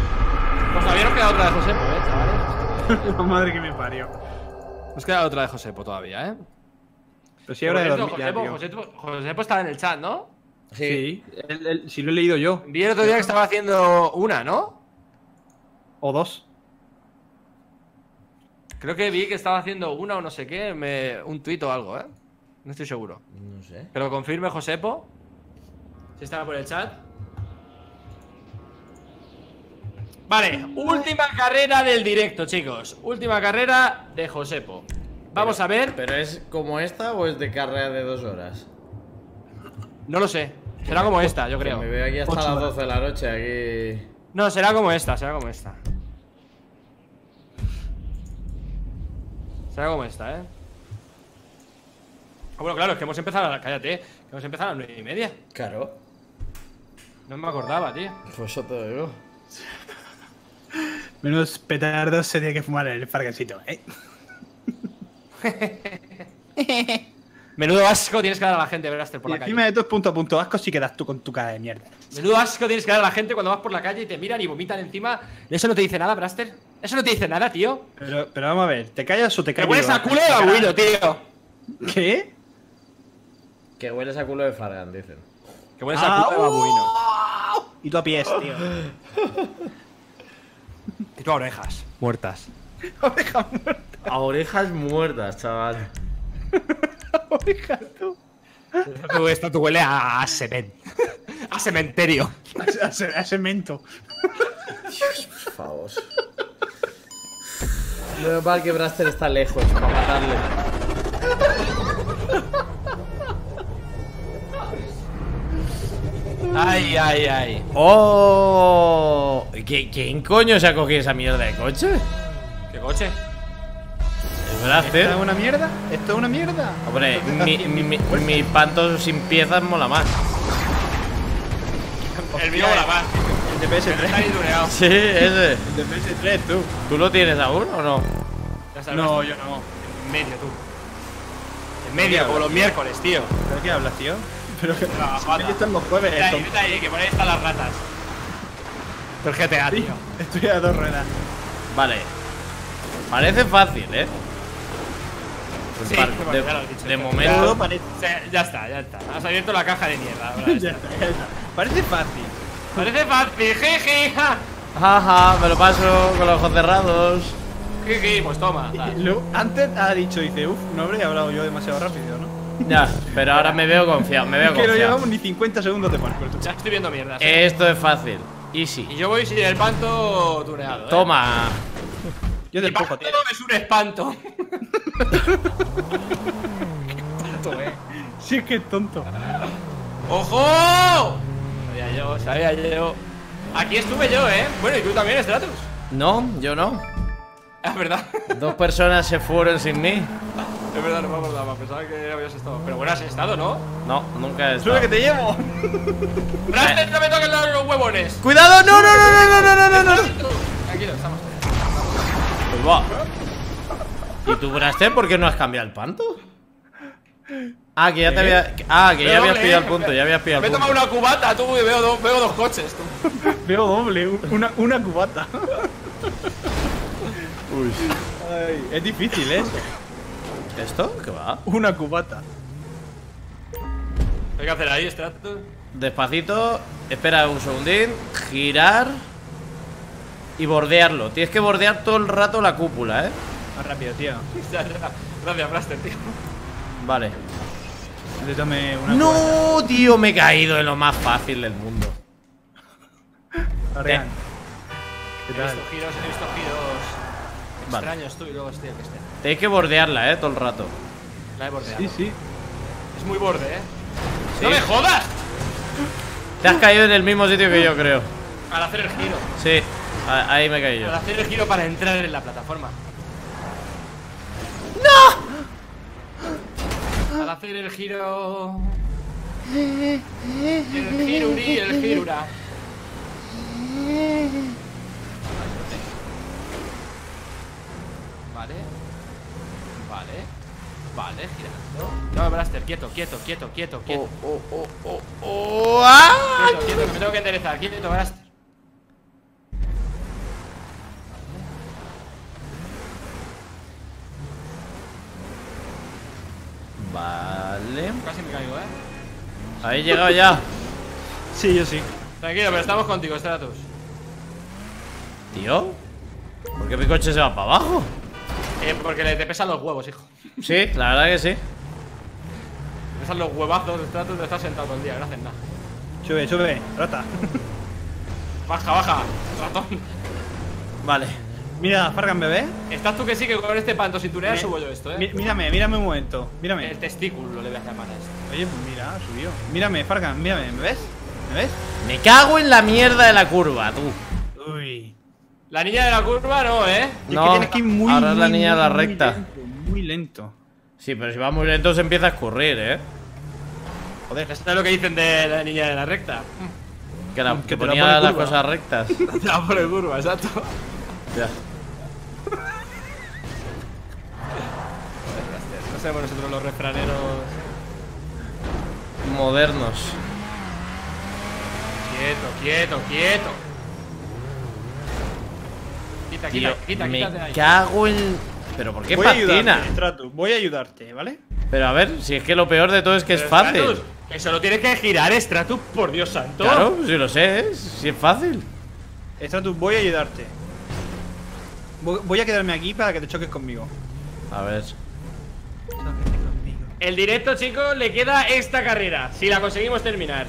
Pues todavía nos queda otra de Josepo, ¿eh, chavales? La madre que me parió. Nos queda otra de Josepo todavía, ¿eh? Pero sí, ahora de dormir ya, tío. Josepo estaba en el chat, ¿no? Sí, sí lo he leído yo. Vi el otro día que estaba haciendo una, ¿no? O dos. Creo que vi que estaba haciendo una o no sé qué, me... un tuit o algo, ¿eh? No estoy seguro. No sé. Pero confirme, Josepo. Si estaba por el chat. Vale, última carrera del directo, chicos. Última carrera de Josepo. Vamos a ver. ¿Pero es como esta o es de carrera de dos horas? No lo sé. Será como esta, yo creo. Me veo aquí hasta Ocho las horas. 12 de la noche, aquí. No, será como esta, será como esta. Será como esta, ¿eh? Ah, bueno, claro, es que hemos empezado a la... Cállate, que hemos empezado a las nueve y media. Claro. No me acordaba, tío. Pues eso te digo. Menos petardos se tiene que fumar en el parquecito, ¿eh? Menudo asco tienes que dar a la gente, Braster, por Y la calle. encima de todo es punto a punto. Asco sí que das tú con tu cara de mierda. Menudo asco tienes que dar a la gente cuando vas por la calle y te miran y vomitan encima. ¿Eso no te dice nada, Braster? ¿Eso no te dice nada, tío? Pero, pero vamos a ver, ¿te callas o te Que callas? hueles a culo de babuino, tío. ¿Qué? Que hueles a culo de Fargan, dicen. Que hueles a culo de babuino. ¡oh! Y tú a pies, tío. Y tú a orejas. Muertas. Oreja muerta, A orejas muertas, chaval. oreja tú. Tú, esto tú huele a, a semen. A cementerio. A, ce- a cemento. Por favor. Menos mal que Braster está lejos para matarle. Ay, ay, ay. ¡Oh! ¿Qui- ¿Quién coño se ha cogido esa mierda de coche? ¿Qué coche? ¿Es ¿Esto es una mierda? ¿Esto es una mierda? Hombre, mi, mi, mi panto sin piezas mola más. El mío la más. El de Está ahí PS3. dureado. Sí, ese. El de PS3, tú. ¿Tú lo tienes aún o no? No, yo no. En medio, tú. En medio, como los miércoles, tío. ¿De qué hablas, tío? Pero que. Aquí están los jueves, ahí, ahí, que por ahí están las ratas. Pero el GTA, tío. Estoy a dos ruedas. Vale. Parece fácil, ¿eh? El Sí, par- bueno, de, ya lo has dicho. de Ya. momento. Todo parece. O sea, ya está, ya está. Has abierto la caja de mierda. ahora Ya está. está, ya está. Parece fácil. Parece fácil, jeje, ja. Jaja, me lo paso con los ojos cerrados. Jeje, pues toma. Luego, antes ha dicho, dice, uff, no habría hablado yo demasiado rápido, ¿no? Ya, pero ahora me veo confiado, me veo que no confiado. llevamos ni 50 segundos de parkour. Ya estoy viendo mierdas. ¿eh? Esto es fácil. Easy. Y yo voy sin el panto tuneado. ¿eh? Toma. Yo poco, panto tío. es un espanto. Sí, es que es tonto. ¡Ojo! Sabía yo, sabía yo. Aquí estuve yo, ¿eh? Bueno, y tú también, Stratus. No, yo no. Es verdad. Dos personas se fueron sin mí. Es verdad, no me acordaba. Pensaba que habías estado. Pero bueno, has estado, ¿no? No, nunca he Sube estado. que te llevo. ¡Raster, no me toques los, los huevones! ¡Cuidado! ¡No, no, no, no, no, no, no, no! no! Tranquilo, estamos. Pues va. ¿Y tú, Braster, por qué no has cambiado el panto? Ah, que ya te había. Ah, que ya habías pillado el punto, ya habías pillado Me el he tomado punto. una cubata, tú, y veo, dos- veo dos coches, tú. Veo doble, una, una cubata. Uy. Ay, es difícil, ¿eh? ¿Esto? ¿Qué va? Una cubata. Hay que hacer ahí, Stratus. Despacito. Espera un segundín. Girar. Y bordearlo. Tienes que bordear todo el rato la cúpula, ¿eh? Más rápido, tío. Gracias, Raster, tío. Vale. Una. No, tío, me he caído en lo más fácil del mundo. ¿Qué He visto giros, he visto giros Vale. extraños tú y luego este que este. Tenéis que bordearla, eh, todo el rato. La he bordeado. Sí, sí. Es muy borde, ¿eh? Sí. ¡No me jodas! Te has caído en el mismo sitio que yo, creo. Al hacer el giro. Sí, ahí me caí yo. Al hacer el giro para entrar en la plataforma. Al hacer el giro. El giruri, el girura. Vale. Vale. Vale, girando. No, Blaster, quieto, quieto, quieto, quieto, quieto. Oh, oh, oh, oh, oh, ¡ah! Quieto, quieto, que me tengo que enderezar. Quieto, Blaster. Vale. Casi me caigo, ¿eh? Ahí he llegado ya. Sí, yo sí. Tranquilo, pero estamos contigo, Stratus. Tío. ¿Por qué mi coche se va para abajo? Eh, porque le te pesan los huevos, hijo. Sí, la verdad que sí. Te pesan los huevazos, Stratus, te estás sentado todo el día, no haces nada. Sube, sube. Rata. Baja, baja, ratón. Vale. Mira, Fargan, bebé. Estás tú que sí que con este panto sin tunear Mi- subo yo esto, Mi- eh. mírame, mírame un momento. Mírame. El testículo le voy a llamar a esto. Oye, pues mira, subió. Mírame, Fargan, mírame. ¿Me ves? ¿Me ves? Me cago en la mierda de la curva, tú. Uy. La niña de la curva no, eh. Es No, que tienes que ir muy, ahora es la niña de la muy recta. lento, Muy lento. Sí, pero si va muy lento se empieza a escurrir, ¿eh? Joder, esto es lo que dicen de la niña de la recta. Que, la, Que que te la ponía las curva. cosas rectas. La pone curva, exacto. ya. Sabemos nosotros los refraneros. Modernos. Quieto, quieto, quieto. Quita, Tío, quita, quita, me quítate ahí. cago en... ¿Pero por qué voy a patina? ayudarte, Stratus, voy a ayudarte, ¿vale? Pero a ver, si es que lo peor de todo es que es fácil. Stratus, Que solo tienes que girar, Stratus, por Dios santo. Claro, si lo sé, ¿eh? si es fácil. Stratus, voy a ayudarte. Voy a quedarme aquí para que te choques conmigo. A ver. El directo, chicos, le queda esta carrera. Si la conseguimos terminar.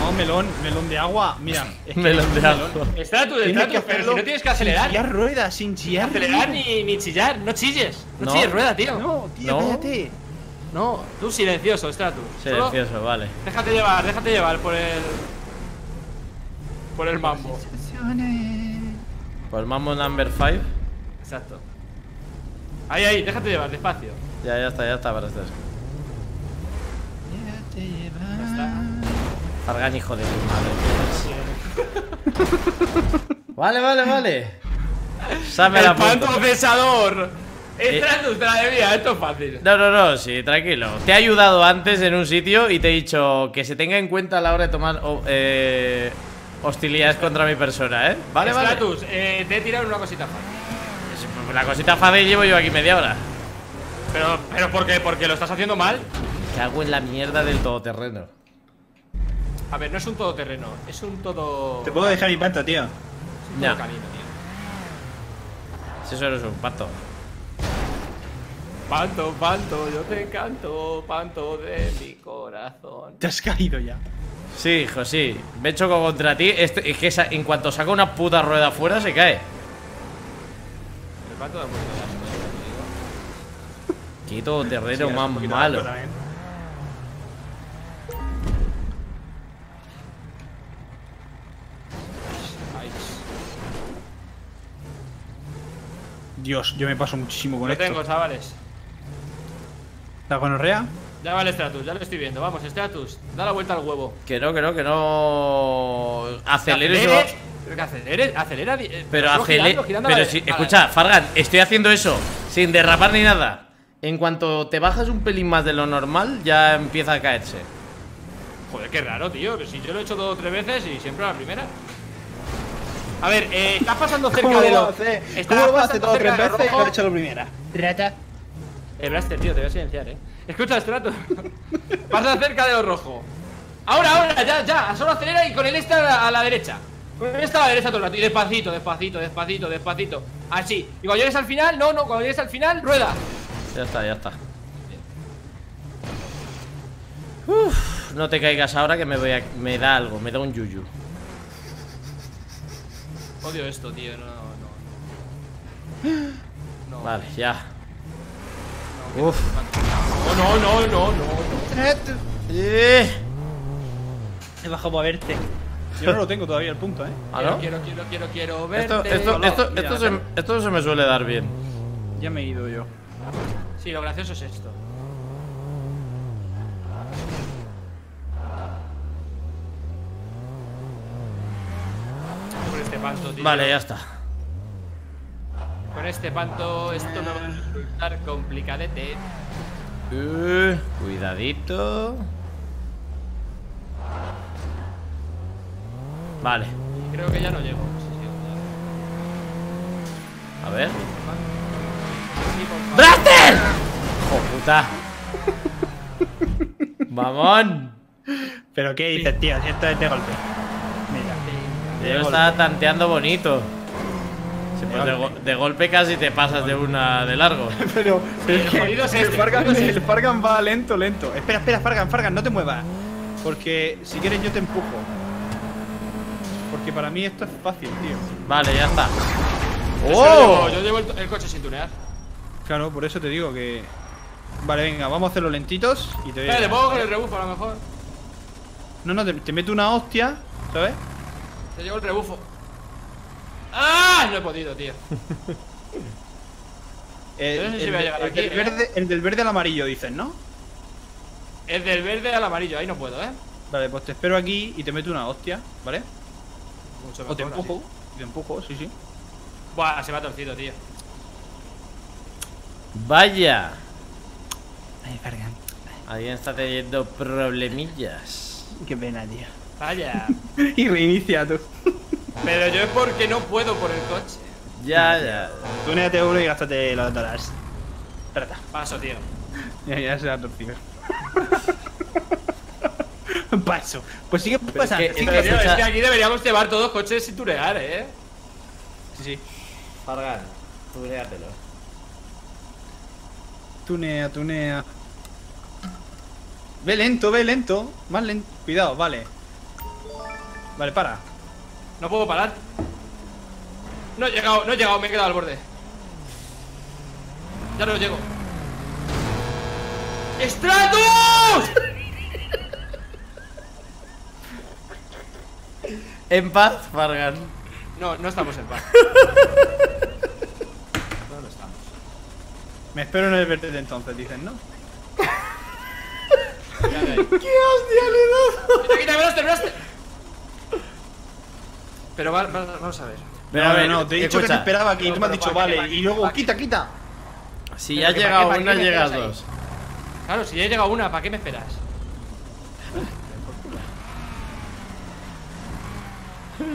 No, melón, melón de agua. Mira, es que Melón de melón. agua. Tienes Stratus, que pero si no tienes que Sin acelerar. chillar ruedas, sin chillar. acelerar ni, ni chillar, no chilles. No, No. chilles rueda, tío. No, tío, No. cállate. No, tú silencioso, Stratus. Solo Silencioso, vale. déjate llevar, déjate llevar por el. Por el mambo. Pues Mambo number 5. Exacto. Ahí, ahí, déjate llevar, despacio. Ya, ya está, ya está, para estar. Fargan, hijo de tu madre. vale, vale, vale. Same ¡El la panto punta. cesador! Eh. La debía, esto es fácil. No, no, no, sí, tranquilo. Te he ayudado antes en un sitio y te he dicho que se tenga en cuenta a la hora de tomar oh, eh, hostilidades contra mi persona, ¿eh? Vale, vale. Eh, te he tirado una cosita fácil. La cosita fácil llevo yo aquí media hora. Pero, pero ¿por qué? ¿Porque lo estás haciendo mal? Cago en la mierda del todoterreno. A ver, no es un todoterreno, es un todo. Te puedo dejar mi panta, tío. es un canino, tío. Si eso eres un pato. Panto, panto, yo te canto, panto de mi corazón. Te has caído ya. Sí, hijo, sí. Me choco contra ti. Este, es que esa- en cuanto saca una puta rueda afuera se cae. El panto da un Sí, es un más poquito malo. Dios, yo me paso muchísimo con Lo esto. tengo, chavales. ¿La gonorrea? Ya vale Stratus, ya lo estoy viendo. Vamos, Stratus, da la vuelta al huevo. Que no, que no, que no. Acelere ¿Que eso. aceleres? Pero que acelere, acelera. eh, Pero solo acelere. girando, girando a Pero si, escucha, Fargan, estoy haciendo eso sin derrapar ni nada. En cuanto te bajas un pelín más de lo normal, ya empieza a caerse. Joder, qué raro, tío. Que si yo lo he hecho dos o tres veces y siempre a la primera. A ver, eh, estás pasando cerca de lo. estás ¿Cómo lo pasando todo tres cerca de lo veces y rojo. lo has hecho la primera? Rata. Eh, Blaster, tío, te voy a silenciar, eh. Escucha, Stratus. Pasa cerca de lo rojo. Ahora, ahora, ya, ya. Solo acelera y con el este a la, a la derecha. Con el este a la derecha todo el rato. Y despacito, despacito, despacito, despacito. Así. Y cuando llegues al final, no, no, cuando llegues al final, rueda. Ya está, ya está. Uf, no te caigas ahora que me voy a, me da algo, me da un yuyu. Odio esto, tío. No, no, no. No. Vale, ya. Uf. No, no, no, no, no. Eh. He bajado a verte. Yo no lo tengo todavía el punto, eh. ¿Ah, no? Quiero, quiero, quiero, quiero verte. Esto, esto, no, esto, mira, esto, se, acá. esto se me suele dar bien. Ya me he ido yo. Sí, lo gracioso es esto. Con este panto, tío. Vale, ya está. Con este panto, esto me va a resultar complicadete. Uh, cuidadito. Vale, Creo que ya no llego. Sí, sí, a ver. ¡Blaster! ¡Oh, puta! ¡Mamón! ¿Pero qué dices, tío? Si esto es de golpe. Mira. Yo lo estaba tanteando bonito. Sí, pues de, go- de golpe casi te pasas de una de largo. Pero, el jodido es el, este, Fargan, el es Fargan va lento, lento. Espera, espera, Fargan, Fargan, no te muevas. Porque si quieres yo te empujo. Porque para mí esto es fácil, tío. Vale, ya está. Yo ¡Oh! llevo- Yo llevo el, el coche sin tunear. Claro, por eso te digo que. Vale, venga, vamos a hacerlo lentitos y te Espera, le pongo con el rebufo a lo mejor. No, no, te, te meto una hostia, ¿sabes? Te llevo el rebufo. ¡Ah! No he podido, tío. El, no sé si el el aquí, del ¿eh? verde, el del verde al amarillo, dices, ¿no? El del verde al amarillo, ahí no puedo, ¿eh? Vale, pues te espero aquí y te meto una hostia, ¿vale? Mucho O te empujo. Te empujo, sí, sí. Buah, se me ha torcido, tío. Vaya. Ay, Fargan. Alguien está teniendo problemillas. Qué pena, tío. Vaya. y reinicia tú. Pero yo es porque no puedo por el coche. Ya, ya. Túneate uno y gástate las dólares. Espérate. Paso, tío. Ya, ya se ha torcido. Paso. Pues sigue pasando. que- tío, escucha- es que aquí deberíamos llevar todos coches sin tunear, ¿eh? Sí, sí. Fargan, tuneatelo. Tunea, tunea. Ve lento, ve lento. Más lento. Cuidado, vale. Vale, para. No puedo parar. No he llegado, no he llegado, me he quedado al borde. Ya no llego. ¡Stratus! En paz, Fargan. No, no estamos en paz. No, no. Me espero en el verde de entonces, dicen, ¿no? ¡Qué hostia le he dado! ¡Quita, quita, Blaster! Pero va- va- vamos a ver. Pero no, a ver, no, no, te he dicho que te esperaba aquí y tú me has dicho, vale, y luego quita, quita. Si ya has llegado una, llegas dos. Claro, si ya he llegado una, ¿para qué me esperas?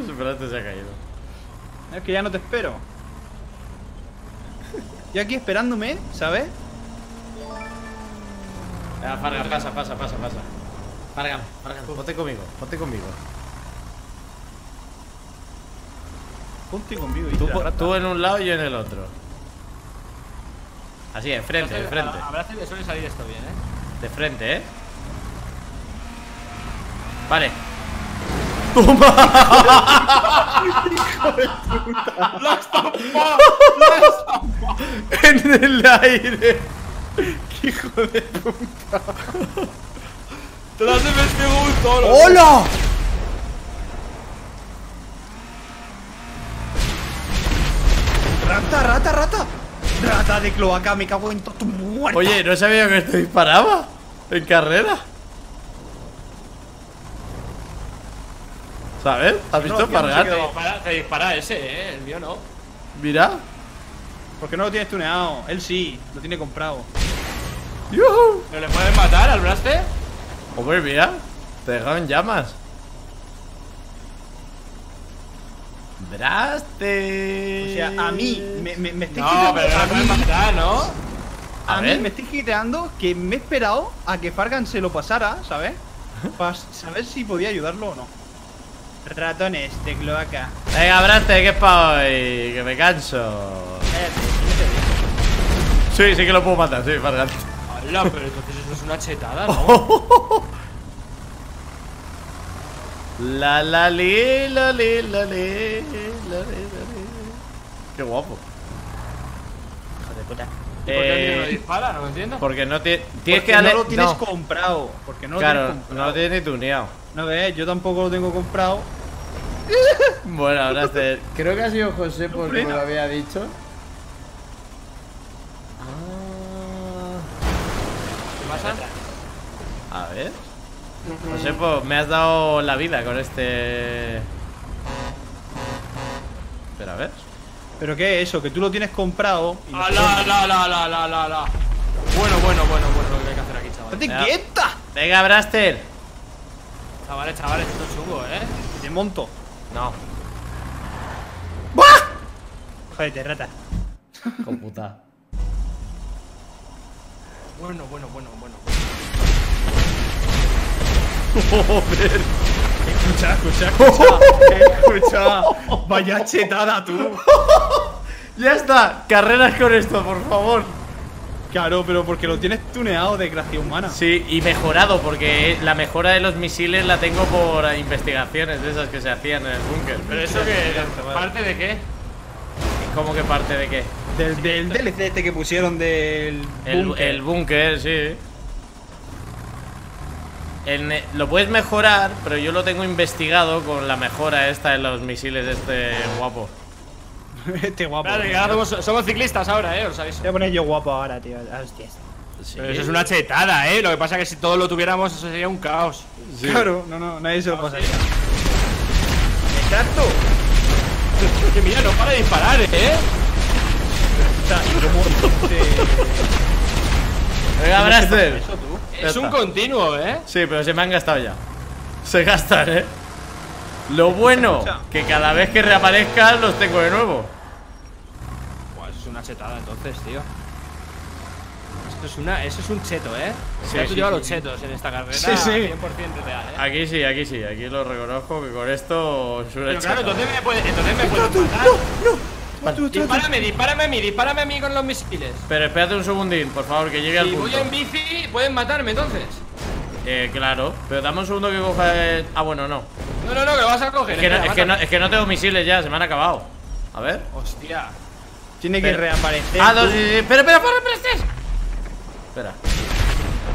Espérate, se ha caído. Es que ya no te espero. Yo aquí esperándome, ¿sabes? Venga, Fargan, pasa, pasa, pasa, pasa. Fargan, Fargan, ponte conmigo, ponte conmigo. Ponte conmigo. Tú, po- rata. tú en un lado y yo en el otro. Así, de frente, de frente. Abrazo y le suele salir esto bien, ¿eh? De frente, ¿eh? Vale. ¡Toma! en el aire. ¡Te las debes que gusto! ¡Hola! ¡Rata, rata, rata! ¡Rata de cloaca! ¡Me cago en todo tu muerto! Oye, no sabía que esto disparaba en carrera. ¿Sabes? ¿Has visto no Te dispara, ese, ¿eh? El mío no. Mira. ¿Por qué no lo tienes tuneado? Él sí, lo tiene comprado. ¡Yuhu! ¿Pero le pueden matar al Blaster? Hombre, mira. Te dejaron llamas. Braste. O sea, a mí me, me, me estoy No, quitando- pero no a le pueden mí, matar, ¿no? A a ver. mí me estoy quitando que me he esperado a que Fargan se lo pasara, ¿sabes? Para saber si podía ayudarlo o no. Ratones de cloaca. Venga, Braste, que es pa' hoy. Que me canso. Sí, sí que lo puedo matar, sí, Fargan. Hola, pero entonces eso es una chetada, ¿no? La la li, la li, la li, la li, la li. Qué guapo. Hijo de puta. ¿Y por qué mío no Eh, dispara? No lo entiendo. porque no te, tienes Porque que darle. no lo tienes no, comprado. Porque no lo claro, tienes no comprado. lo tienes ni tuneado. No ves, yo tampoco lo tengo comprado. Bueno, ahora este. Creo que ha sido José porque me frena. lo había dicho. ¿Qué pasa? A ver. José, pues me has dado la vida con este. Pero a ver. Pero qué es eso, que tú lo tienes comprado. Y no Ah, la, la, la, la, la, la, la. Bueno, bueno, bueno, bueno lo que hay que hacer aquí, chavales. ¡Estate Ya. quieta! Venga, Braster. Chavales, chavales, esto es chungo, ¿eh? Te monto. No. Jódete, rata. Con puta. Bueno, bueno, bueno, bueno. Escucha, escucha, escucha. escucha. Vaya chetada tú. Ya está. Carreras con esto, por favor. Claro, pero porque lo tienes tuneado de gracia humana. Sí, y mejorado, porque la mejora de los misiles la tengo por investigaciones de esas que se hacían en el búnker. Pero eso que. ¿Parte de qué? ¿Cómo que parte de qué? Del, del DLC este que pusieron del. El, el búnker, sí. Ne- lo puedes mejorar, pero yo lo tengo investigado con la mejora esta de los misiles de este guapo. este guapo. Somos, somos ciclistas ahora, ¿eh? ¿Os sabéis? Voy a poner yo guapo ahora, tío. Hostias. Sí. Pero eso es una chetada, ¿eh? Lo que pasa es que si todos lo tuviéramos, eso sería un caos. Sí. Claro, no, no, nadie se lo pasaría. Exacto. Que mira, no para de disparar, ¿eh? Está, Venga, Braster. Es un continuo, ¿eh? Sí, pero se me han gastado ya. Se gastan, ¿eh? Lo bueno, que cada vez que reaparezcan los tengo de nuevo. Buah, eso es una chetada entonces, tío. Esto es una, eso es un cheto, ¿eh? Sí, ya tú sí, llevas sí, los chetos en esta carrera. Sí, sí. 100% real, ¿eh? Aquí sí, aquí sí, aquí lo reconozco que con esto es una Pero claro, entonces me puedes, entonces me puedes matar. Vale. Dispárame, dispárame a mí, dispárame a mí con los misiles. Pero espérate un segundín, por favor, que llegue al Si voy punto. en bici, pueden matarme entonces. Eh, claro, pero dame un segundo que coja el... Ah, bueno, no. No, no, no, que lo vas a coger. Es que no, es que no, mátame. es que no tengo misiles ya, se me han acabado. A ver. Hostia. Tiene que Pero- reaparecer. Ah, dos, sí, sí. Espera, espera, espera, espera, espera. Espera.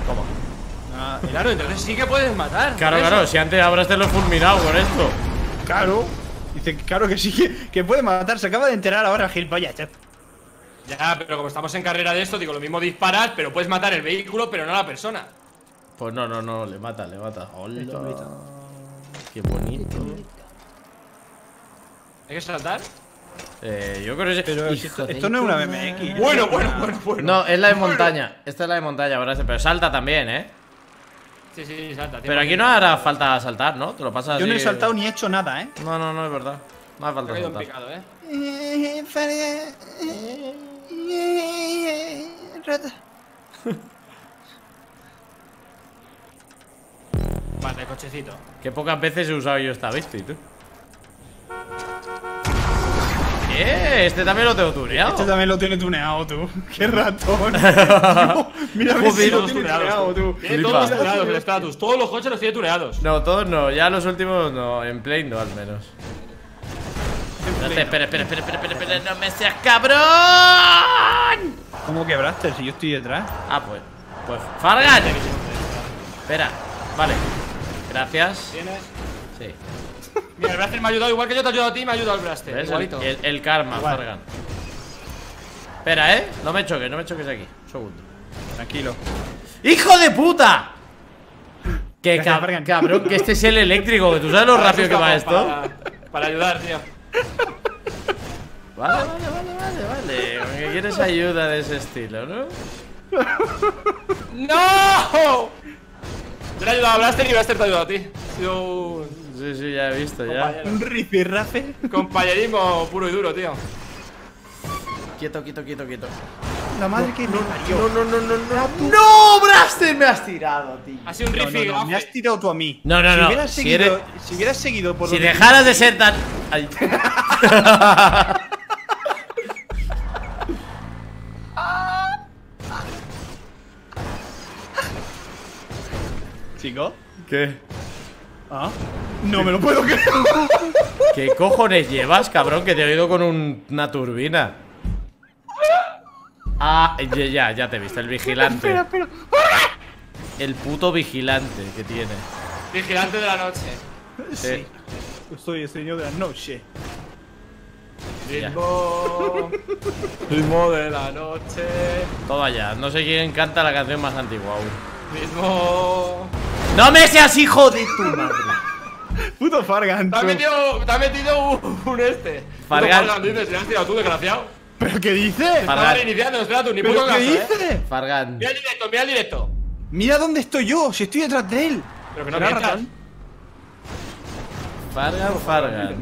¿Cómo? Ah, Claro, entonces sí que puedes matar. Claro, claro, si antes habrás te lo fulminado con esto. claro. Dice, claro que sí, que, que puede matar. Se acaba de enterar ahora, gilipollas. chef. Ya, pero como estamos en carrera de esto, digo, lo mismo disparas, pero puedes matar el vehículo, pero no a la persona. Pues no, no, no, le mata, le mata. Hola. Qué bonito. ¿Hay que saltar? Eh, yo creo que Pero esto, no es una BMX. Bueno, bueno, bueno, bueno. No, es la de Bueno. montaña. Esta es la de montaña, ¿verdad? Pero salta también, ¿eh? Sí, sí, salta. Pero aquí no hará falta saltar, ¿no? Te lo pasas Yo no he saltado ni hecho nada, ¿eh? No, no, no, es verdad. No hace falta saltar. eh. Vale, cochecito. Qué pocas veces he usado yo esta bestia, tú. ¿Qué? Este también lo tengo tuneado. Este también lo tiene tuneado, tú. Qué ratón. No, mira, Joder, si lo tiene tuneado, tú. Tiene todos los tuneados el status. Todos los coches los tiene tuneados. No, todos no, ya los últimos no, en play no al menos. Espera, espera, espera, espera, espera, espera, espera, no me seas cabrón. ¿Cómo quebraste si yo estoy detrás? Ah, pues, pues, Fargan. Espera, vale. Gracias. ¿Tienes? Mira, el Blaster me ha ayudado igual que yo te he ayudado a ti, me ha ayudado el Blaster. ¿Ves? El, Igualito. el- el karma, Igual. Fargan. Espera, eh. No me choques, no me choques aquí. Un segundo. Tranquilo. ¡Hijo de puta! Que Gracias, cab- Fargan. cabrón, que este es el eléctrico. que ¿Tú sabes lo Para rápido que va esto? Para, para ayudar, tío. Vale, vale, vale, vale, vale. Porque quieres ayuda de ese estilo, ¿no? ¡No! Yo le he ayudado a Blaster y Blaster te ha ayudado a ti. Un Sí, sí, ya he visto, ya. Un rifirrafe. compañerismo puro y duro, tío. Quieto, quieto, quieto, quieto. La madre que no, No, no, no, no, no. ¡No, Braster! Me has tirado, tío. Ha sido un No, riffy no, no, me has tirado tú a mí. No, no, si no, Hubieras si seguido, eres- Si hubieras seguido por Si dejaras de ser tan. Ay. Chico. ¿Qué? ¿Ah? No me lo puedo creer. ¿Qué cojones llevas, cabrón? Que te he oído con un- una turbina. Ah, ya, ya, ya te he visto, el vigilante. espera, espera. El puto vigilante que tiene. Vigilante de la noche. Sí. Soy el señor de la noche. Ya. Ritmo. Ritmo de la noche. Todo allá. No sé quién canta la canción más antigua aún. Ritmo. ¡No me seas hijo de tu madre! Puto Fargan. Te has metido, te has metido un, un este. Fargan. Puto Fargan, dices, ¿le has tirado tú, desgraciado? ¿Pero qué dice? Fargan. Estaba reiniciando, espera tú, ni ¿Pero puto qué caso, ¿eh? dice? Fargan. Mira el directo, mira el directo. Mira dónde estoy yo, si estoy detrás de él. Pero que no ¿Será mientas. ratón? Fargan, Fargan.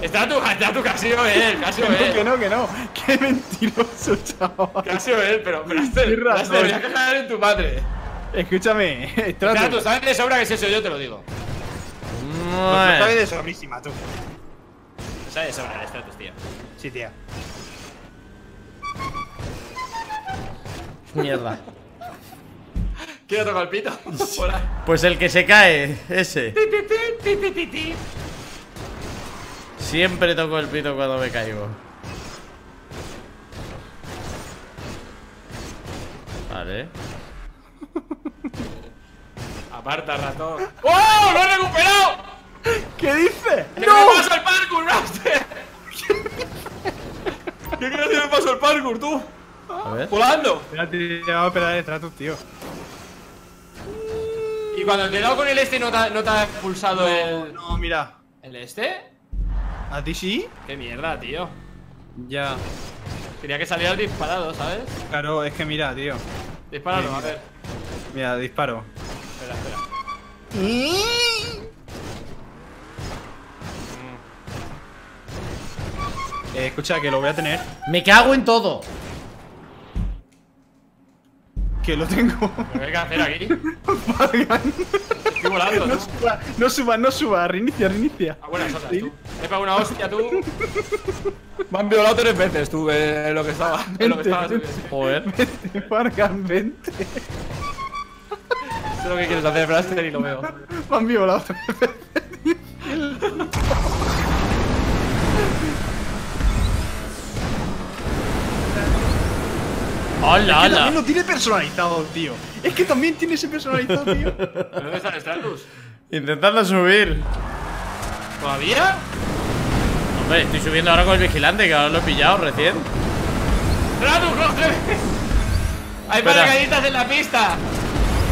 Está tu, está tu, casi sido él, casi Que sido no, que él. no, que no. Qué mentiroso, chaval. Casi sido él, pero, pero este, voy a cagar en tu madre. Escúchame, tú, trato. sabes de sobra que es eso, yo te lo digo. Lo Bueno. sabes de sobrísima, tú. Sabes de sobra el estatus, tío. Sí, tía. Mierda. ¿Quién toca el pito? Hola. Pues el que se cae, ese. Siempre toco el pito cuando me caigo. Vale. Aparta, ratón. ¡Oh! ¡Lo he recuperado! ¿Qué dice? ¿Qué me pasa el parkour, Raster? ¿Qué crees que me pasó el parkour, tú? A ver. Volando. Espérate, ya vamos a pegar de trato, tío. Y cuando te he dado con el este, ¿no te, ha- no te ha expulsado el. No, mira. ¿El este? ¿A ti sí? Qué mierda, tío. Ya. Quería que salieras disparado, ¿sabes? Claro, es que mira, tío. Dispáralo, a ver. Mira, disparo. Espera, espera. Eh, escucha, que lo voy a tener. Me cago en todo. Que lo tengo. ¿Pero qué hay que hacer aquí? Estoy volando, No tú. suba, no suba, no suba. Reinicia, reinicia. A buenas horas, Sí. tú. He pegado una hostia, tú. Me han violado tres veces, tú, de lo que estaba. De lo que estaba Vente. Joder. Vente, Fargan, vente. Sé lo que quieres hacer, Blaster, y lo veo. Me han violado. ¡Hola, Que también hola! lo tiene personalizado, tío. Es que también tiene ese personalizado, tío. ¿Pero dónde está el Stratus? Intentando subir. ¿Todavía? Hombre, estoy subiendo ahora con el vigilante, que ahora lo he pillado recién. ¡Stratus, cógeme! Hay Espera. paracaidistas en la pista.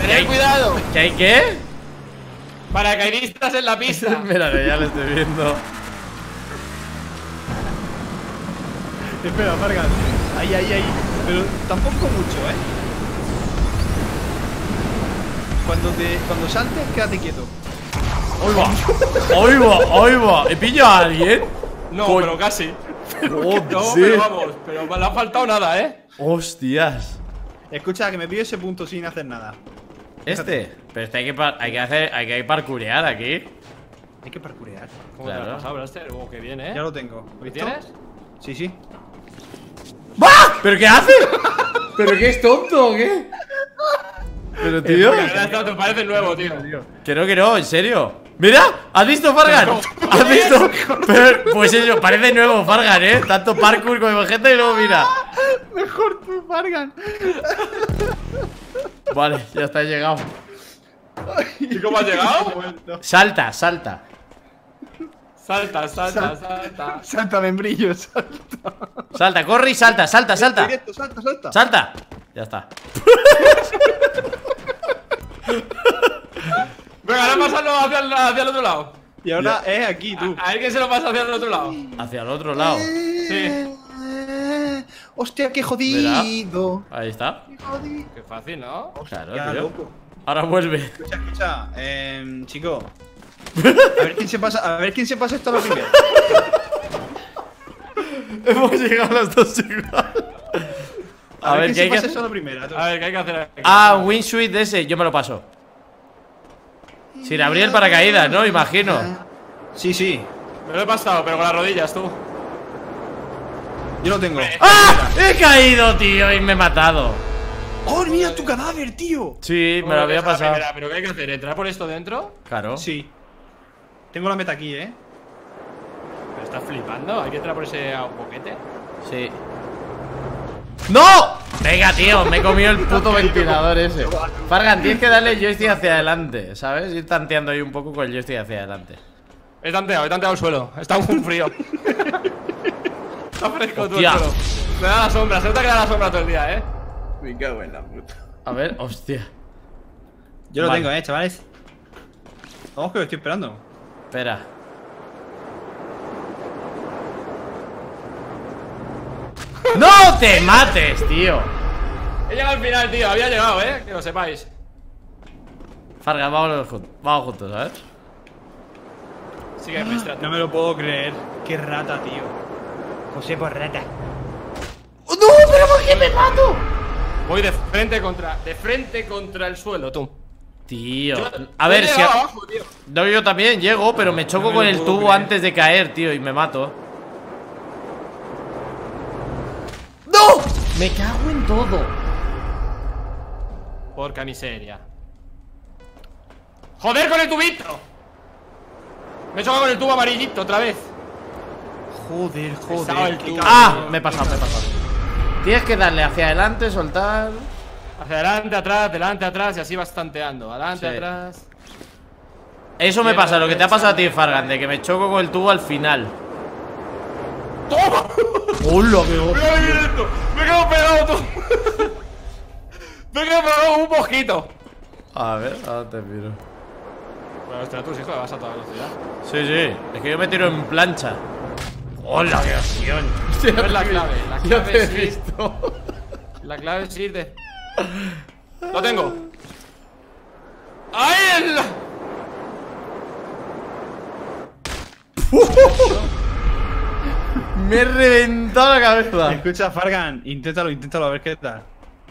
¿Qué Tened hay? cuidado. ¿Qué hay qué? Paracaidistas en la pista. Mira, que ya lo estoy viendo. Espera, Fargan. Ahí, ahí, ahí. Pero tampoco mucho, ¿eh? Cuando te, cuando saltes, quédate quieto. ¡Hoy va! ¡Hoy va! ¡Hoy va! ¿He pillado a alguien? No, pero casi. No, ¡Joder! pero vamos. Pero me le ha faltado nada, ¿eh? ¡Hostias! Escucha, que me pido ese punto sin hacer nada. Este. Pero este hay que, par- hay que hacer. Hay que parkurear aquí. Hay que parkurear. ¿Cómo te Claro. lo has pasado, Blaster? Oh, qué bien, ¿eh? Ya lo tengo. ¿Lo tienes? Sí, sí. ¡Bah! ¿pero qué hace? ¿pero qué es tonto o qué? Pero tío. Verdad, esto te parece nuevo, tío. Que no, que no, en serio. ¡Mira! ¿Has visto Fargan? ¿Has visto? Pero, pues eso, parece nuevo Fargan, ¿eh? Tanto parkour como gente y luego mira. Mejor tú, Fargan. Vale, ya está, he llegado. ¿Y cómo has llegado? Salta, salta. Salta, salta, salta. Salta, membrillo, salta. Salta, corre y salta, salta, salta. Directo, salta, salta. Salta. Ya está. Venga, ahora pasarlo hacia el, hacia el otro lado. Y ahora es aquí, tú. A ver quién se lo pasa hacia el otro lado. Hacia el otro lado. Sí. Eh, Hostia, qué jodido. Ahí está. Qué jodido. Qué fácil, ¿no? Claro, Ya, tío. loco. Ahora vuelve. Escucha, escucha, eh, chico. A ver quién se pasa, a ver quién se pasa esto a la primera. Hemos llegado los dos igual. A, ver, quién ¿qué hay se que pasa hacer? esto a la primera. tú. A ver, ¿qué hay que hacer aquí? Ah, un win suite de ese, yo me lo paso. Sin abrir el paracaídas, ¿no? Imagino. Sí, sí. Me lo he pasado, pero con las rodillas, tú. Yo lo tengo. ¡Ah! He caído, tío, y me he matado. ¡Oh, mira tu cadáver, tío! Sí, me lo había pasado. primera, ¿Pero qué hay que hacer? ¿Entrar por esto dentro? Claro. Sí. Tengo la meta aquí, ¿eh? ¿Me estás flipando? ¿Hay que entrar por ese boquete? Sí. ¡No! Venga, tío, me he comido el puto ventilador ese. Fargan, tienes que darle el joystick hacia adelante, ¿sabes? Ir tanteando ahí un poco con el joystick hacia adelante. He tanteado, he tanteado el suelo. Está un frío. Está fresco todo el suelo. Me da la sombra, se nota que da la sombra todo el día, ¿eh? Me cago en la puta. A ver, hostia. Yo lo Vale. tengo, ¿eh, chavales? Vamos que lo estoy esperando. Espera. ¡No te mates, tío! He llegado al final, tío. Había llegado, ¿eh? Que lo sepáis. Fargan, vámonos juntos, vamos juntos, ¿sabes? Sigue. No me lo puedo creer. Qué rata, tío. José por rata. ¡No! ¿Pero por qué me mato? Voy de frente contra. De frente contra el suelo, tú. Tío, Yo- a ver si... abajo, tío. No, yo también llego, pero me choco me con el tubo creer. antes de caer, tío, y me mato. ¡No! Me cago en todo. Porca miseria. ¡Joder con el tubito! Me he chocado con el tubo amarillito otra vez. Joder, el tubo. ¡Ah! Me he pasado, me he pasado. Tienes que darle hacia adelante, soltar. Hacia adelante, atrás, delante, atrás y así vas tanteando. Adelante, Sí. atrás. Eso me pasa, lo que te ha pasado a ti, Fargan, de que me choco con el tubo al final. ¡Toma! ¡Hola, qué esto. Me he quedado pegado tú. Me he quedado pegado un poquito. A ver, ahora te miro. Bueno, ostras, tú, hijo, vas a toda velocidad. Sí, sí, es que yo me tiro en plancha. ¡Hola, qué opción! No es la clave. La clave te he es ir. visto. La clave es ir de. Lo tengo. ¡Ahí en la... Me he reventado la cabeza. Escucha, Fargan, inténtalo, inténtalo a ver qué tal.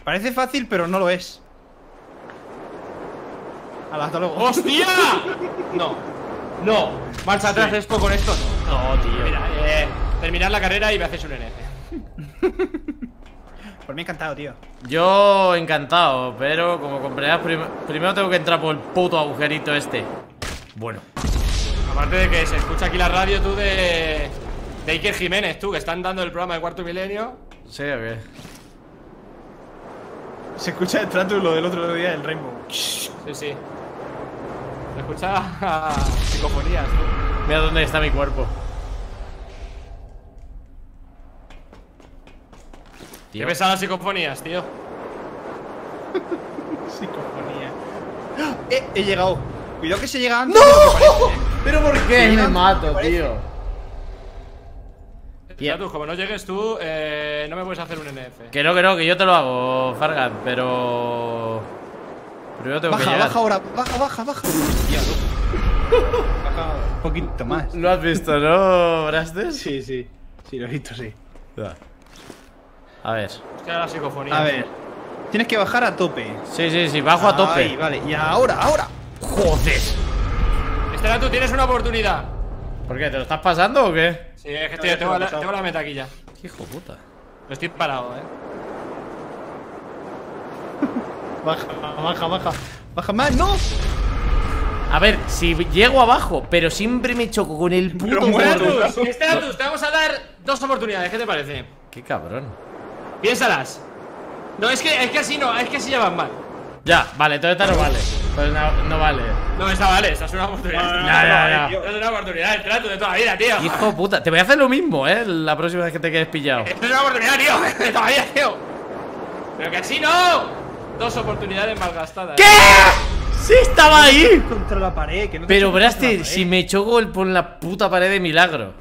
Parece fácil, pero no lo es. Hala, hasta luego. ¡Hostia! No. No. Marcha atrás esto con esto. No, tío. Mira, eh, terminar la carrera y me haces un NF. Por mí encantado, tío. Yo encantado, pero como comprenderás, prim- primero tengo que entrar por el puto agujerito este. Bueno. Aparte de que se escucha aquí la radio tú de. De Iker Jiménez, tú, que están dando el programa de cuarto milenio. ¿Sí o qué? Se escucha detrás de lo del otro día del Rainbow. Sí, sí. Se escucha a psicofonías, tú. Mira dónde está mi cuerpo. Qué Tío. pesadas psicofonías, tío. Psicofonía. Eh, he llegado. Cuidado que se llega antes. ¡No! que eh. ¿Pero por qué Sí, me mato, tío? Ya tú, como no llegues tú, eh, no me puedes hacer un NF. Que no, que no, que yo te lo hago, Fargan, pero... Primero tengo que Baja, llegar. baja ahora. Baja, baja, baja. Hostia, loco. Baja un poquito más. ¿Lo has visto, no, Brastes? Sí, sí. Sí, lo he visto, sí. A ver. La psicofonía. A ver. Tienes que bajar a tope. Sí, sí, sí, bajo a tope. Ahí, vale. Y ahora, ahora. Joder. Estela, tú tienes una oportunidad. ¿Por qué? ¿Te lo estás pasando o qué? Sí, es que No, estoy- se tengo, lo la, pasado. tengo la meta aquí ya. Qué hijo puta. Pero estoy parado, eh. Baja, baja, baja. Baja más, no. A ver, si llego abajo, pero siempre me choco con el puto Estelatus, te vamos a dar dos oportunidades, ¿qué te parece? Qué cabrón. Piénsalas. No, es que, es que así no, es que así ya van mal. Ya, vale, entonces esta no vale. Entonces no, no vale. No, esta vale, esta es una oportunidad. No, no, Ya, ya, ya. Es una oportunidad, el trato de toda la vida, tío. Hijo puta, te voy a hacer lo mismo, eh, la próxima vez que te quedes pillado. Esta es una oportunidad, tío, de toda la vida, tío. Pero que así no. Dos oportunidades malgastadas. ¿Qué? ¡Sí estaba ahí! Contra la pared. Que no Pero, Braster, si me choco el, por la puta pared de milagro.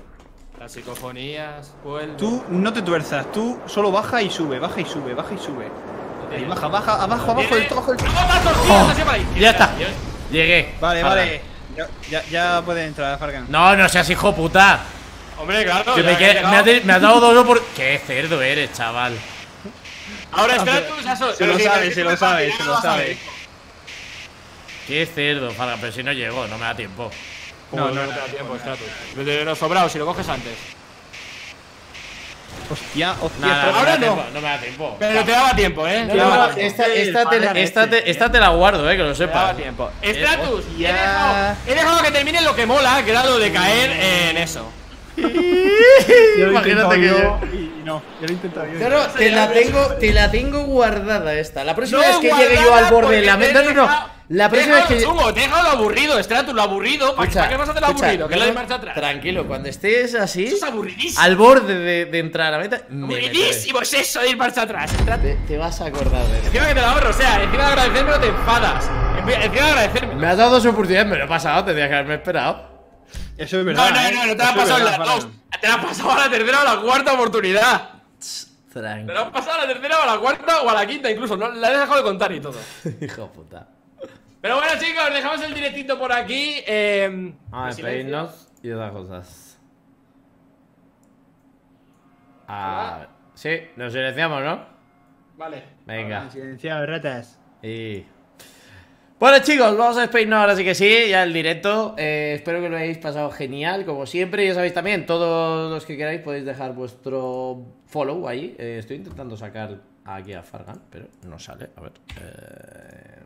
Las psicofonías, vuelve. Tú no te tuerzas, tú solo baja y sube, baja y sube, baja y sube. Ahí, baja, baja, abajo, abajo todo, abajo del ¡No, todo. más torcidas, así para ahí! Ya está. Llegué. Vale, Fargan. vale. Ya, ya, ya puedes entrar, Fargan. No, no seas hijo puta. Hombre, claro. Me, llegado. me has dado dos por. Qué cerdo eres, chaval. Ahora espera tú, ya so- Se lo pero sabe, si- se lo sabe, se lo vas a sabe. ver. Qué cerdo, Fargan, pero si no llego, no me da tiempo. No, no, no te da tiempo, espera tú. Pero no sobrado, si lo coges antes. Hostia, hostia. No, ahora no. tiempo, no me da tiempo. Pero te daba tiempo, eh. No, Te no, daba no, tiempo. esta, esta te, esta te- esta te la guardo, eh, que lo Te daba sepas. tiempo. Eh, Estratus, he dejado, he dejado que termine lo que mola, que era lo de caer en eso. Yo Imagínate que yo yo- y no, yo lo he intentado yo. No, no, te la tengo, te la tengo guardada esta. La próxima No, vez que llegue yo al borde de la te No, no, no. La próxima vez que. chungo, te he dejado lo aburrido, Estratus, lo aburrido. ¿Para Escucha, qué vas a hacer lo escucha, aburrido? Que lo de no, marcha atrás. Tranquilo, cuando estés así, Eso es aburridísimo. al borde de, de entrar a la meta, me. Aburridísimo es eso de ir marcha atrás. Te, te vas a acordar de eso. Encima que te lo ahorro, o sea, encima de agradecerme no te enfadas. Encima de agradecerme. Me has dado dos oportunidades, me lo he pasado, tendría que haberme esperado. Eso es No, verdad. no, ¿eh? no, no te la es pasado en verdad, las dos. Te la has pasado a la tercera o a la cuarta oportunidad. Te Tranquilo. la has pasado a la tercera o a la cuarta o a la quinta incluso. No, la he dejado de contar y todo. Hijo puta. Pero bueno, chicos, dejamos el directito por aquí. Eh, A de silencio. y otras cosas. A ver. Sí, nos silenciamos, ¿no? Vale. Venga. Silenciado, ratas. Y... Bueno chicos, vamos a despedirnos ahora sí que sí, ya el directo. Eh, espero que lo hayáis pasado genial, como siempre. Ya sabéis también, todos los que queráis podéis dejar vuestro follow ahí. Eh, estoy intentando sacar aquí a Fargan, pero no sale. A ver. Eh,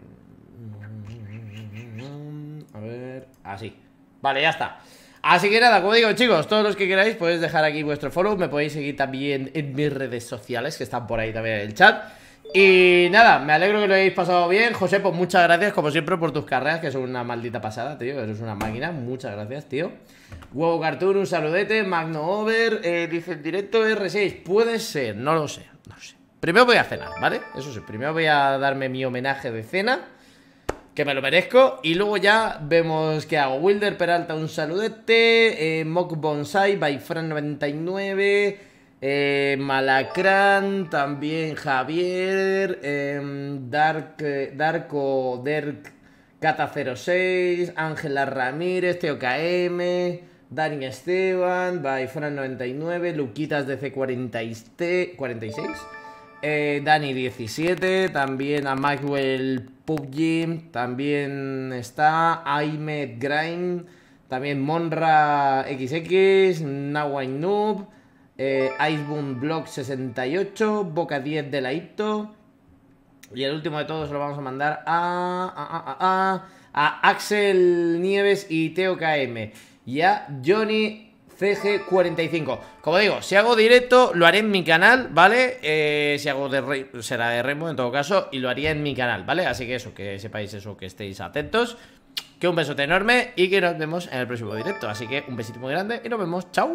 A ver. Así. Vale, ya está. Así que nada, como digo, chicos, todos los que queráis podéis dejar aquí vuestro follow. Me podéis seguir también en mis redes sociales, que están por ahí también en el chat. Y nada, me alegro que lo hayáis pasado bien. José, pues muchas gracias, como siempre, por tus carreras, que son una maldita pasada, tío. Eres una máquina. Muchas gracias, tío. Huevo Cartoon, un saludete. Magno Over, eh, dice el directo R6. Puede ser, no lo sé, no lo sé. Primero voy a cenar, ¿vale? Eso sí, primero voy a darme mi homenaje de cena que me lo merezco. Y luego ya vemos qué hago. Wilder Peralta, un saludete. Eh, Mock Bonsai, by Fran99. Eh, Malacran, también Javier. em, Dark, Darko, Derk, Cata06. Ángela Ramírez, Teo KM. Dani Esteban, by Fran99. Luquitas de C46. Eh, Dani17, también a Maxwell PUBG, también está Aimed Grind, también Monra XX, Nawain Noob, eh, Iceboom Block 68, Boca 10 de la Ipto, y el último de todos lo vamos a mandar a, a, Axel Nieves y Teo KM, y a Johnny CG45. Como digo, si hago directo, lo haré en mi canal, ¿vale? Eh, si hago de re- será de Remo en todo caso, y lo haría en mi canal, ¿vale? Así que eso, que sepáis eso, que estéis atentos. Que un besote enorme y que nos vemos en el próximo directo. Así que un besito muy grande y nos vemos. ¡Chao!